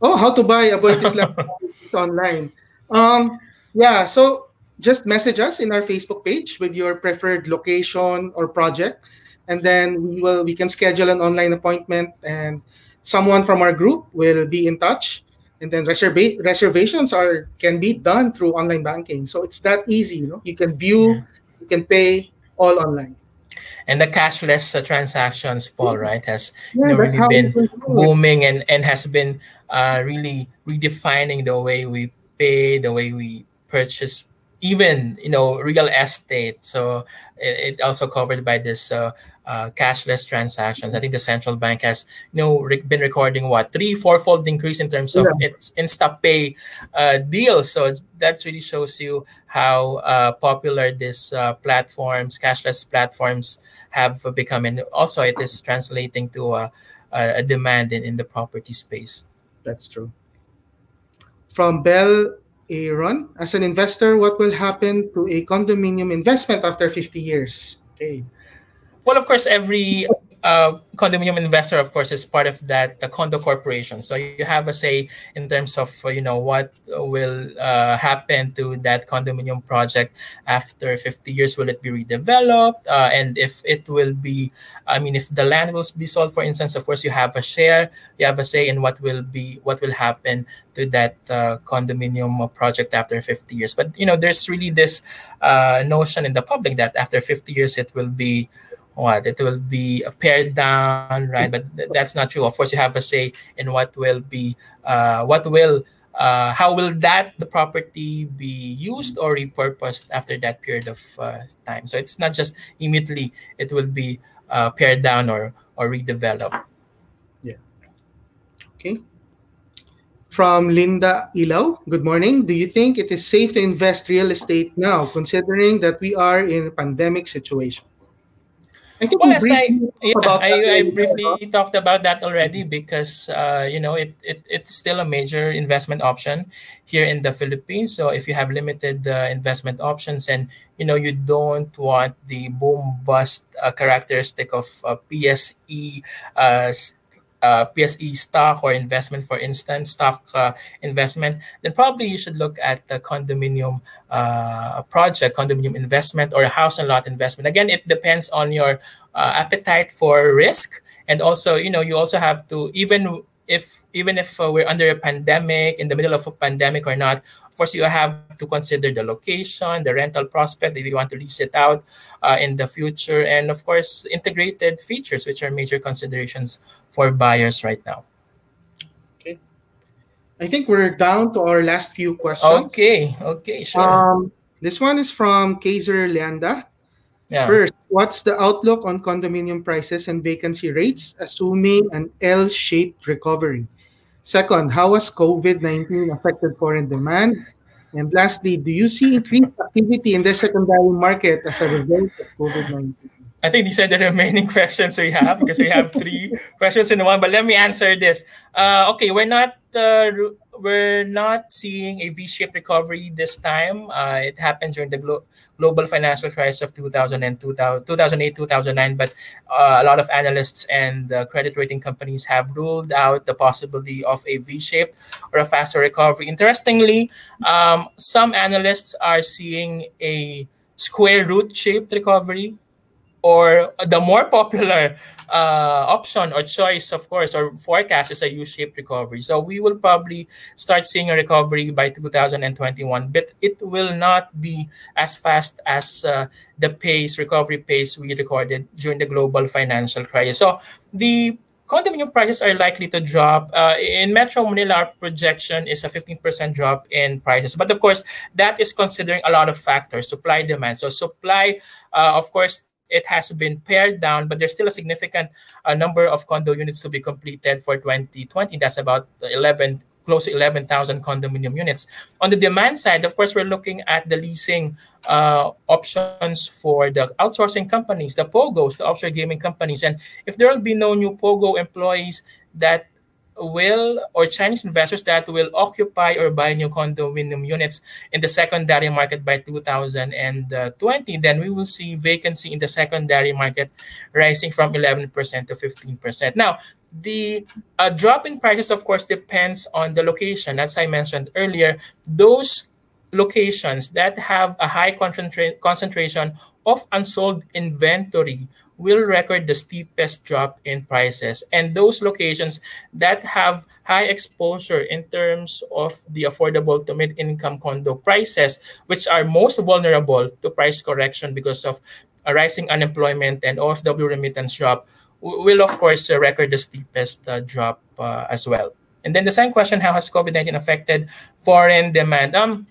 Oh, how to buy a Aboitiz [laughs] [laughs] online? Um, yeah, so just message us in our Facebook page with your preferred location or project, and then we will we can schedule an online appointment, and someone from our group will be in touch. And then reserva- reservations are can be done through online banking. So it's that easy. You know, you can view, yeah. you can pay all online and the cashless uh, transactions paul right has yeah, you know, really been booming and and has been uh, really redefining the way we pay the way we purchase even you know real estate. So it, it also covered by this uh, uh, cashless transactions. I think the central bank has you know re- been recording what three fourfold increase in terms of yeah. its InstaPay uh, deals. So that really shows you how uh, popular these uh, platforms, cashless platforms, have become, and also it is translating to a, a demand in, in the property space. That's true. From Bell Aaron, as an investor, what will happen to a condominium investment after 50 years? Okay. Well, of course, every uh, condominium investor, of course, is part of that the condo corporation. So you have a say in terms of uh, you know what will uh, happen to that condominium project after 50 years. Will it be redeveloped? Uh, and if it will be, I mean, if the land will be sold, for instance, of course, you have a share. You have a say in what will be what will happen to that uh, condominium project after 50 years. But you know, there's really this uh, notion in the public that after 50 years it will be what it will be pared down right but that's not true of course you have a say in what will be uh, what will uh, how will that the property be used or repurposed after that period of uh, time so it's not just immediately it will be uh, pared down or or redeveloped yeah okay from Linda Ilaw. Good morning. Do you think it is safe to invest real estate now, considering that we are in a pandemic situation? I think well, as I, yeah, I, I, briefly talked about that already because uh, you know it, it it's still a major investment option here in the Philippines. So if you have limited uh, investment options and you know you don't want the boom bust uh, characteristic of PSE uh, PSE stock or investment, for instance, stock uh, investment, then probably you should look at the condominium uh, project, condominium investment, or a house and lot investment. Again, it depends on your uh, appetite for risk, and also, you know, you also have to even if even if uh, we're under a pandemic, in the middle of a pandemic or not, of course you have to consider the location, the rental prospect if you want to lease it out uh, in the future, and of course integrated features, which are major considerations for buyers right now. Okay, I think we're down to our last few questions. Okay, okay, sure. Um, this one is from Kaiser Leanda. Yeah. First, what's the outlook on condominium prices and vacancy rates, assuming an L shaped recovery? Second, how has COVID 19 affected foreign demand? And lastly, do you see increased activity in the secondary market as a result of COVID 19? I think these are the remaining [laughs] questions we have because we have three [laughs] questions in one. But let me answer this. Uh, okay, we're not uh, we're not seeing a V-shaped recovery this time. Uh, it happened during the glo- global financial crisis of 2000 and 2008, 2009. But uh, a lot of analysts and uh, credit rating companies have ruled out the possibility of a V-shaped or a faster recovery. Interestingly, um, some analysts are seeing a square root shaped recovery or the more popular uh, option or choice, of course, or forecast is a U-shaped recovery. So we will probably start seeing a recovery by 2021, but it will not be as fast as uh, the pace, recovery pace we recorded during the global financial crisis. So the condominium prices are likely to drop. Uh, in Metro Manila, our projection is a 15% drop in prices. But of course, that is considering a lot of factors, supply, demand. So supply, uh, of course, it has been pared down, but there's still a significant uh, number of condo units to be completed for 2020. That's about 11, close to 11,000 condominium units. On the demand side, of course, we're looking at the leasing uh, options for the outsourcing companies, the POGOs, the offshore gaming companies. And if there will be no new POGO employees that will or Chinese investors that will occupy or buy new condominium units in the secondary market by 2020, then we will see vacancy in the secondary market rising from 11% to 15%. Now, the uh, drop in prices, of course, depends on the location. As I mentioned earlier, those locations that have a high concentra concentration of unsold inventory will record the steepest drop in prices. And those locations that have high exposure in terms of the affordable to mid-income condo prices, which are most vulnerable to price correction because of a rising unemployment and OFW remittance drop, will of course uh, record the steepest uh, drop uh, as well. And then the second question, how has COVID-19 affected foreign demand? Um,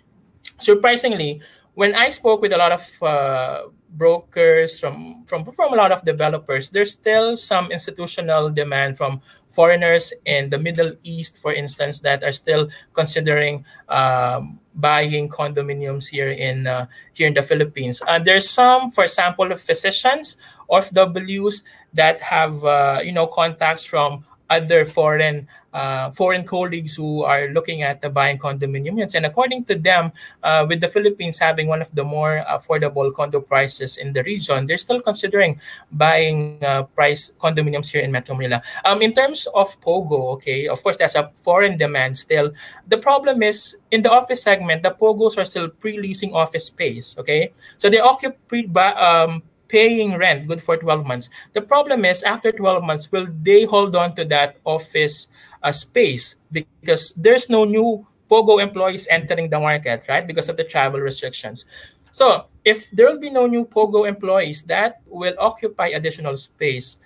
surprisingly, when I spoke with a lot of uh, brokers, from, from, from a lot of developers, there's still some institutional demand from foreigners in the Middle East, for instance, that are still considering um, buying condominiums here in uh, here in the Philippines. Uh, there's some, for example, physicians or FWs that have uh, you know contacts from other foreign uh, foreign colleagues who are looking at the buying condominium units. And according to them, uh, with the Philippines having one of the more affordable condo prices in the region, they're still considering buying uh, price condominiums here in Metro Manila. Um, in terms of POGO, okay, of course, that's a foreign demand still. The problem is in the office segment, the POGOs are still pre-leasing office space, okay? So they occupy um, paying rent good for 12 months. The problem is after 12 months, will they hold on to that office uh, space because there's no new POGO employees entering the market, right? Because of the travel restrictions. So if there will be no new POGO employees that will occupy additional space,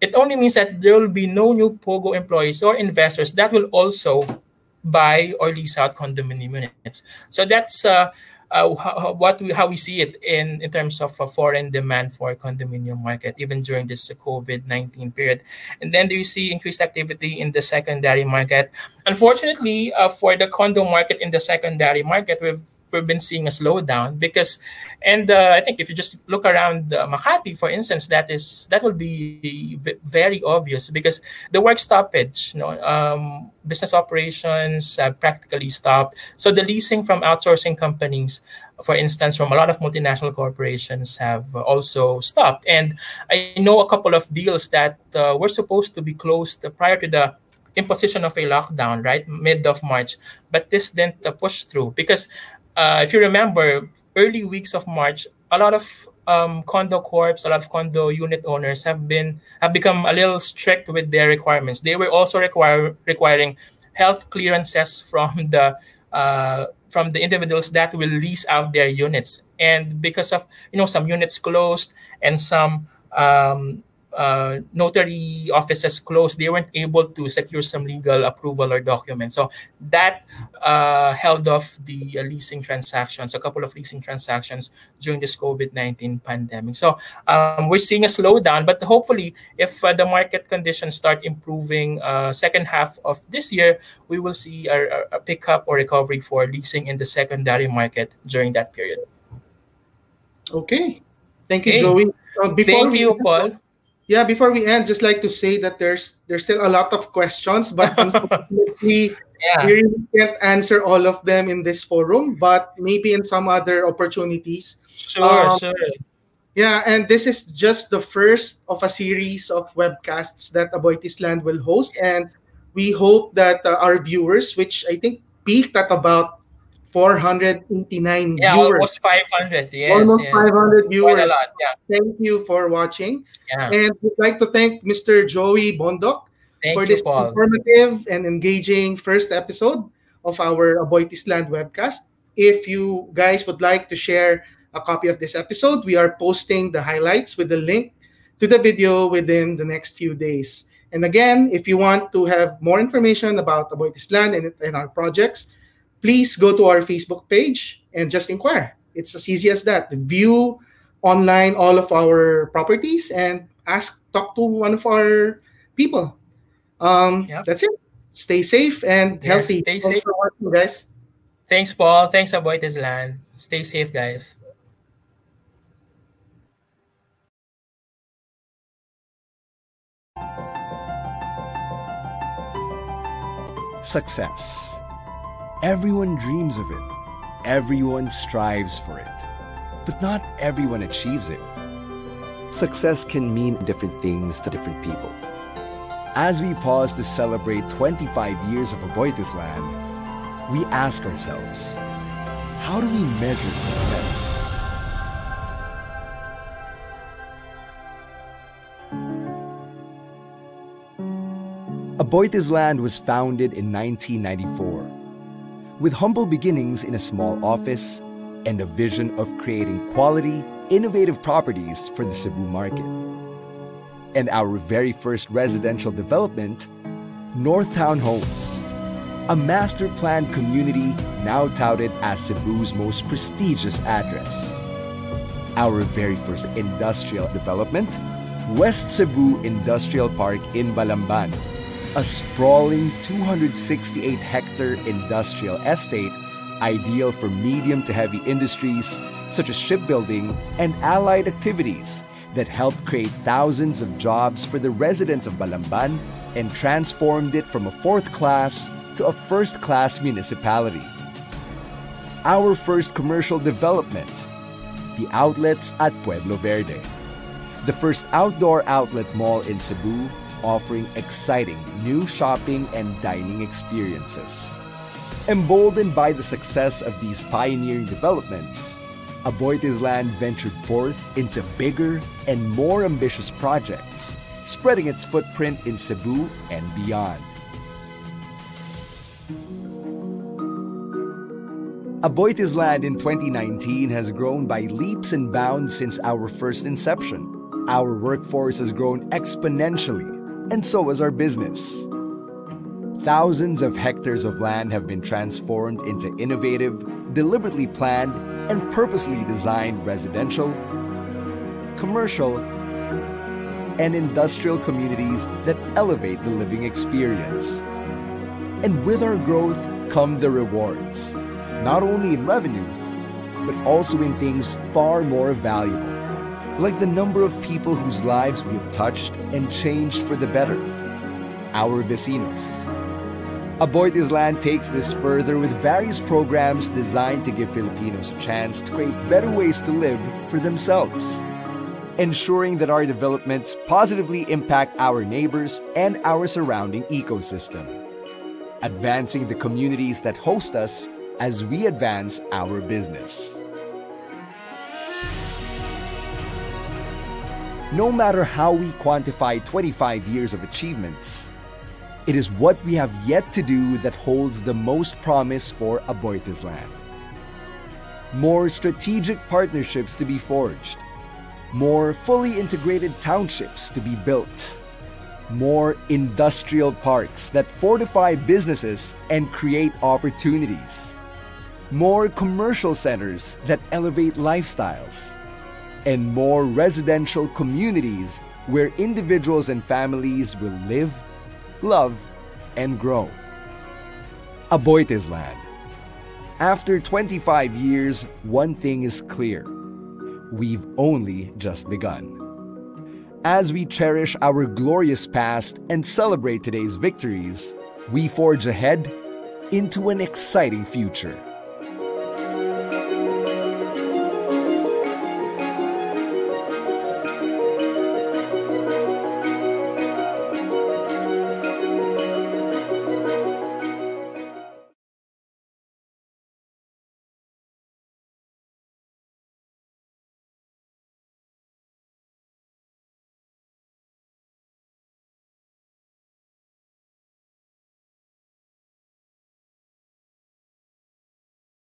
it only means that there will be no new POGO employees or investors that will also buy or lease out condominium units. So that's uh, uh, how, what we, how we see it in, in terms of uh, foreign demand for condominium market, even during this uh, COVID-19 period. And then do you see increased activity in the secondary market? Unfortunately, uh, for the condo market in the secondary market, we've we've been seeing a slowdown because, and uh, I think if you just look around uh, Makati, for instance, that is that will be very obvious because the work stoppage, you know, um, business operations have practically stopped. So the leasing from outsourcing companies, for instance, from a lot of multinational corporations have also stopped. And I know a couple of deals that uh, were supposed to be closed prior to the imposition of a lockdown, right, mid of March, but this didn't push through because uh, if you remember, early weeks of March, a lot of um, condo corps, a lot of condo unit owners have been have become a little strict with their requirements. They were also require, requiring health clearances from the uh, from the individuals that will lease out their units. And because of you know some units closed and some um, uh, notary offices closed, they weren't able to secure some legal approval or documents. So that uh, held off the uh, leasing transactions, a couple of leasing transactions during this COVID 19 pandemic. So um, we're seeing a slowdown, but hopefully, if uh, the market conditions start improving uh, second half of this year, we will see a, a pickup or recovery for leasing in the secondary market during that period. Okay. Thank you, okay. Joey. Uh, Thank you, Paul yeah before we end just like to say that there's there's still a lot of questions but [laughs] unfortunately yeah. we really can't answer all of them in this forum but maybe in some other opportunities sure um, sure yeah and this is just the first of a series of webcasts that Aboitizland will host and we hope that uh, our viewers which i think peaked at about 489 yeah, viewers. almost 500. Yes, almost yes. 500 viewers. Lot, yeah. Thank you for watching. Yeah. And we'd like to thank Mr. Joey Bondoc thank for you, this Paul. informative and engaging first episode of our Aboitizland webcast. If you guys would like to share a copy of this episode, we are posting the highlights with the link to the video within the next few days. And again, if you want to have more information about Aboitizland and, and our projects, please go to our Facebook page and just inquire. It's as easy as that. View online all of our properties and ask, talk to one of our people. Um, yep. That's it. Stay safe and yes, healthy. Stay Thanks safe. for watching, guys. Thanks, Paul. Thanks, Aboitizland. Stay safe, guys. Success Everyone dreams of it. Everyone strives for it. But not everyone achieves it. Success can mean different things to different people. As we pause to celebrate 25 years of Aboitizland, we ask ourselves, how do we measure success? Aboitizland was founded in 1994 with humble beginnings in a small office and a vision of creating quality, innovative properties for the Cebu market. And our very first residential development, Northtown Homes, a master planned community now touted as Cebu's most prestigious address. Our very first industrial development, West Cebu Industrial Park in Balamban, a sprawling 268 hectare industrial estate ideal for medium to heavy industries such as shipbuilding and allied activities that helped create thousands of jobs for the residents of Balamban and transformed it from a fourth class to a first class municipality. Our first commercial development, the outlets at Pueblo Verde, the first outdoor outlet mall in Cebu offering exciting new shopping and dining experiences. Emboldened by the success of these pioneering developments, Aboitizland ventured forth into bigger and more ambitious projects, spreading its footprint in Cebu and beyond. Aboitizland in 2019 has grown by leaps and bounds since our first inception. Our workforce has grown exponentially and so has our business. Thousands of hectares of land have been transformed into innovative, deliberately planned, and purposely designed residential, commercial, and industrial communities that elevate the living experience. And with our growth come the rewards, not only in revenue, but also in things far more valuable like the number of people whose lives we have touched and changed for the better. Our vecinos. Aboitizland takes this further with various programs designed to give Filipinos a chance to create better ways to live for themselves, ensuring that our developments positively impact our neighbors and our surrounding ecosystem, advancing the communities that host us as we advance our business. No matter how we quantify 25 years of achievements, it is what we have yet to do that holds the most promise for Aboitiz-Land. More strategic partnerships to be forged, more fully integrated townships to be built, more industrial parks that fortify businesses and create opportunities, more commercial centers that elevate lifestyles and more residential communities where individuals and families will live, love, and grow. AboitizLand. After 25 years, one thing is clear. We've only just begun. As we cherish our glorious past and celebrate today's victories, we forge ahead into an exciting future.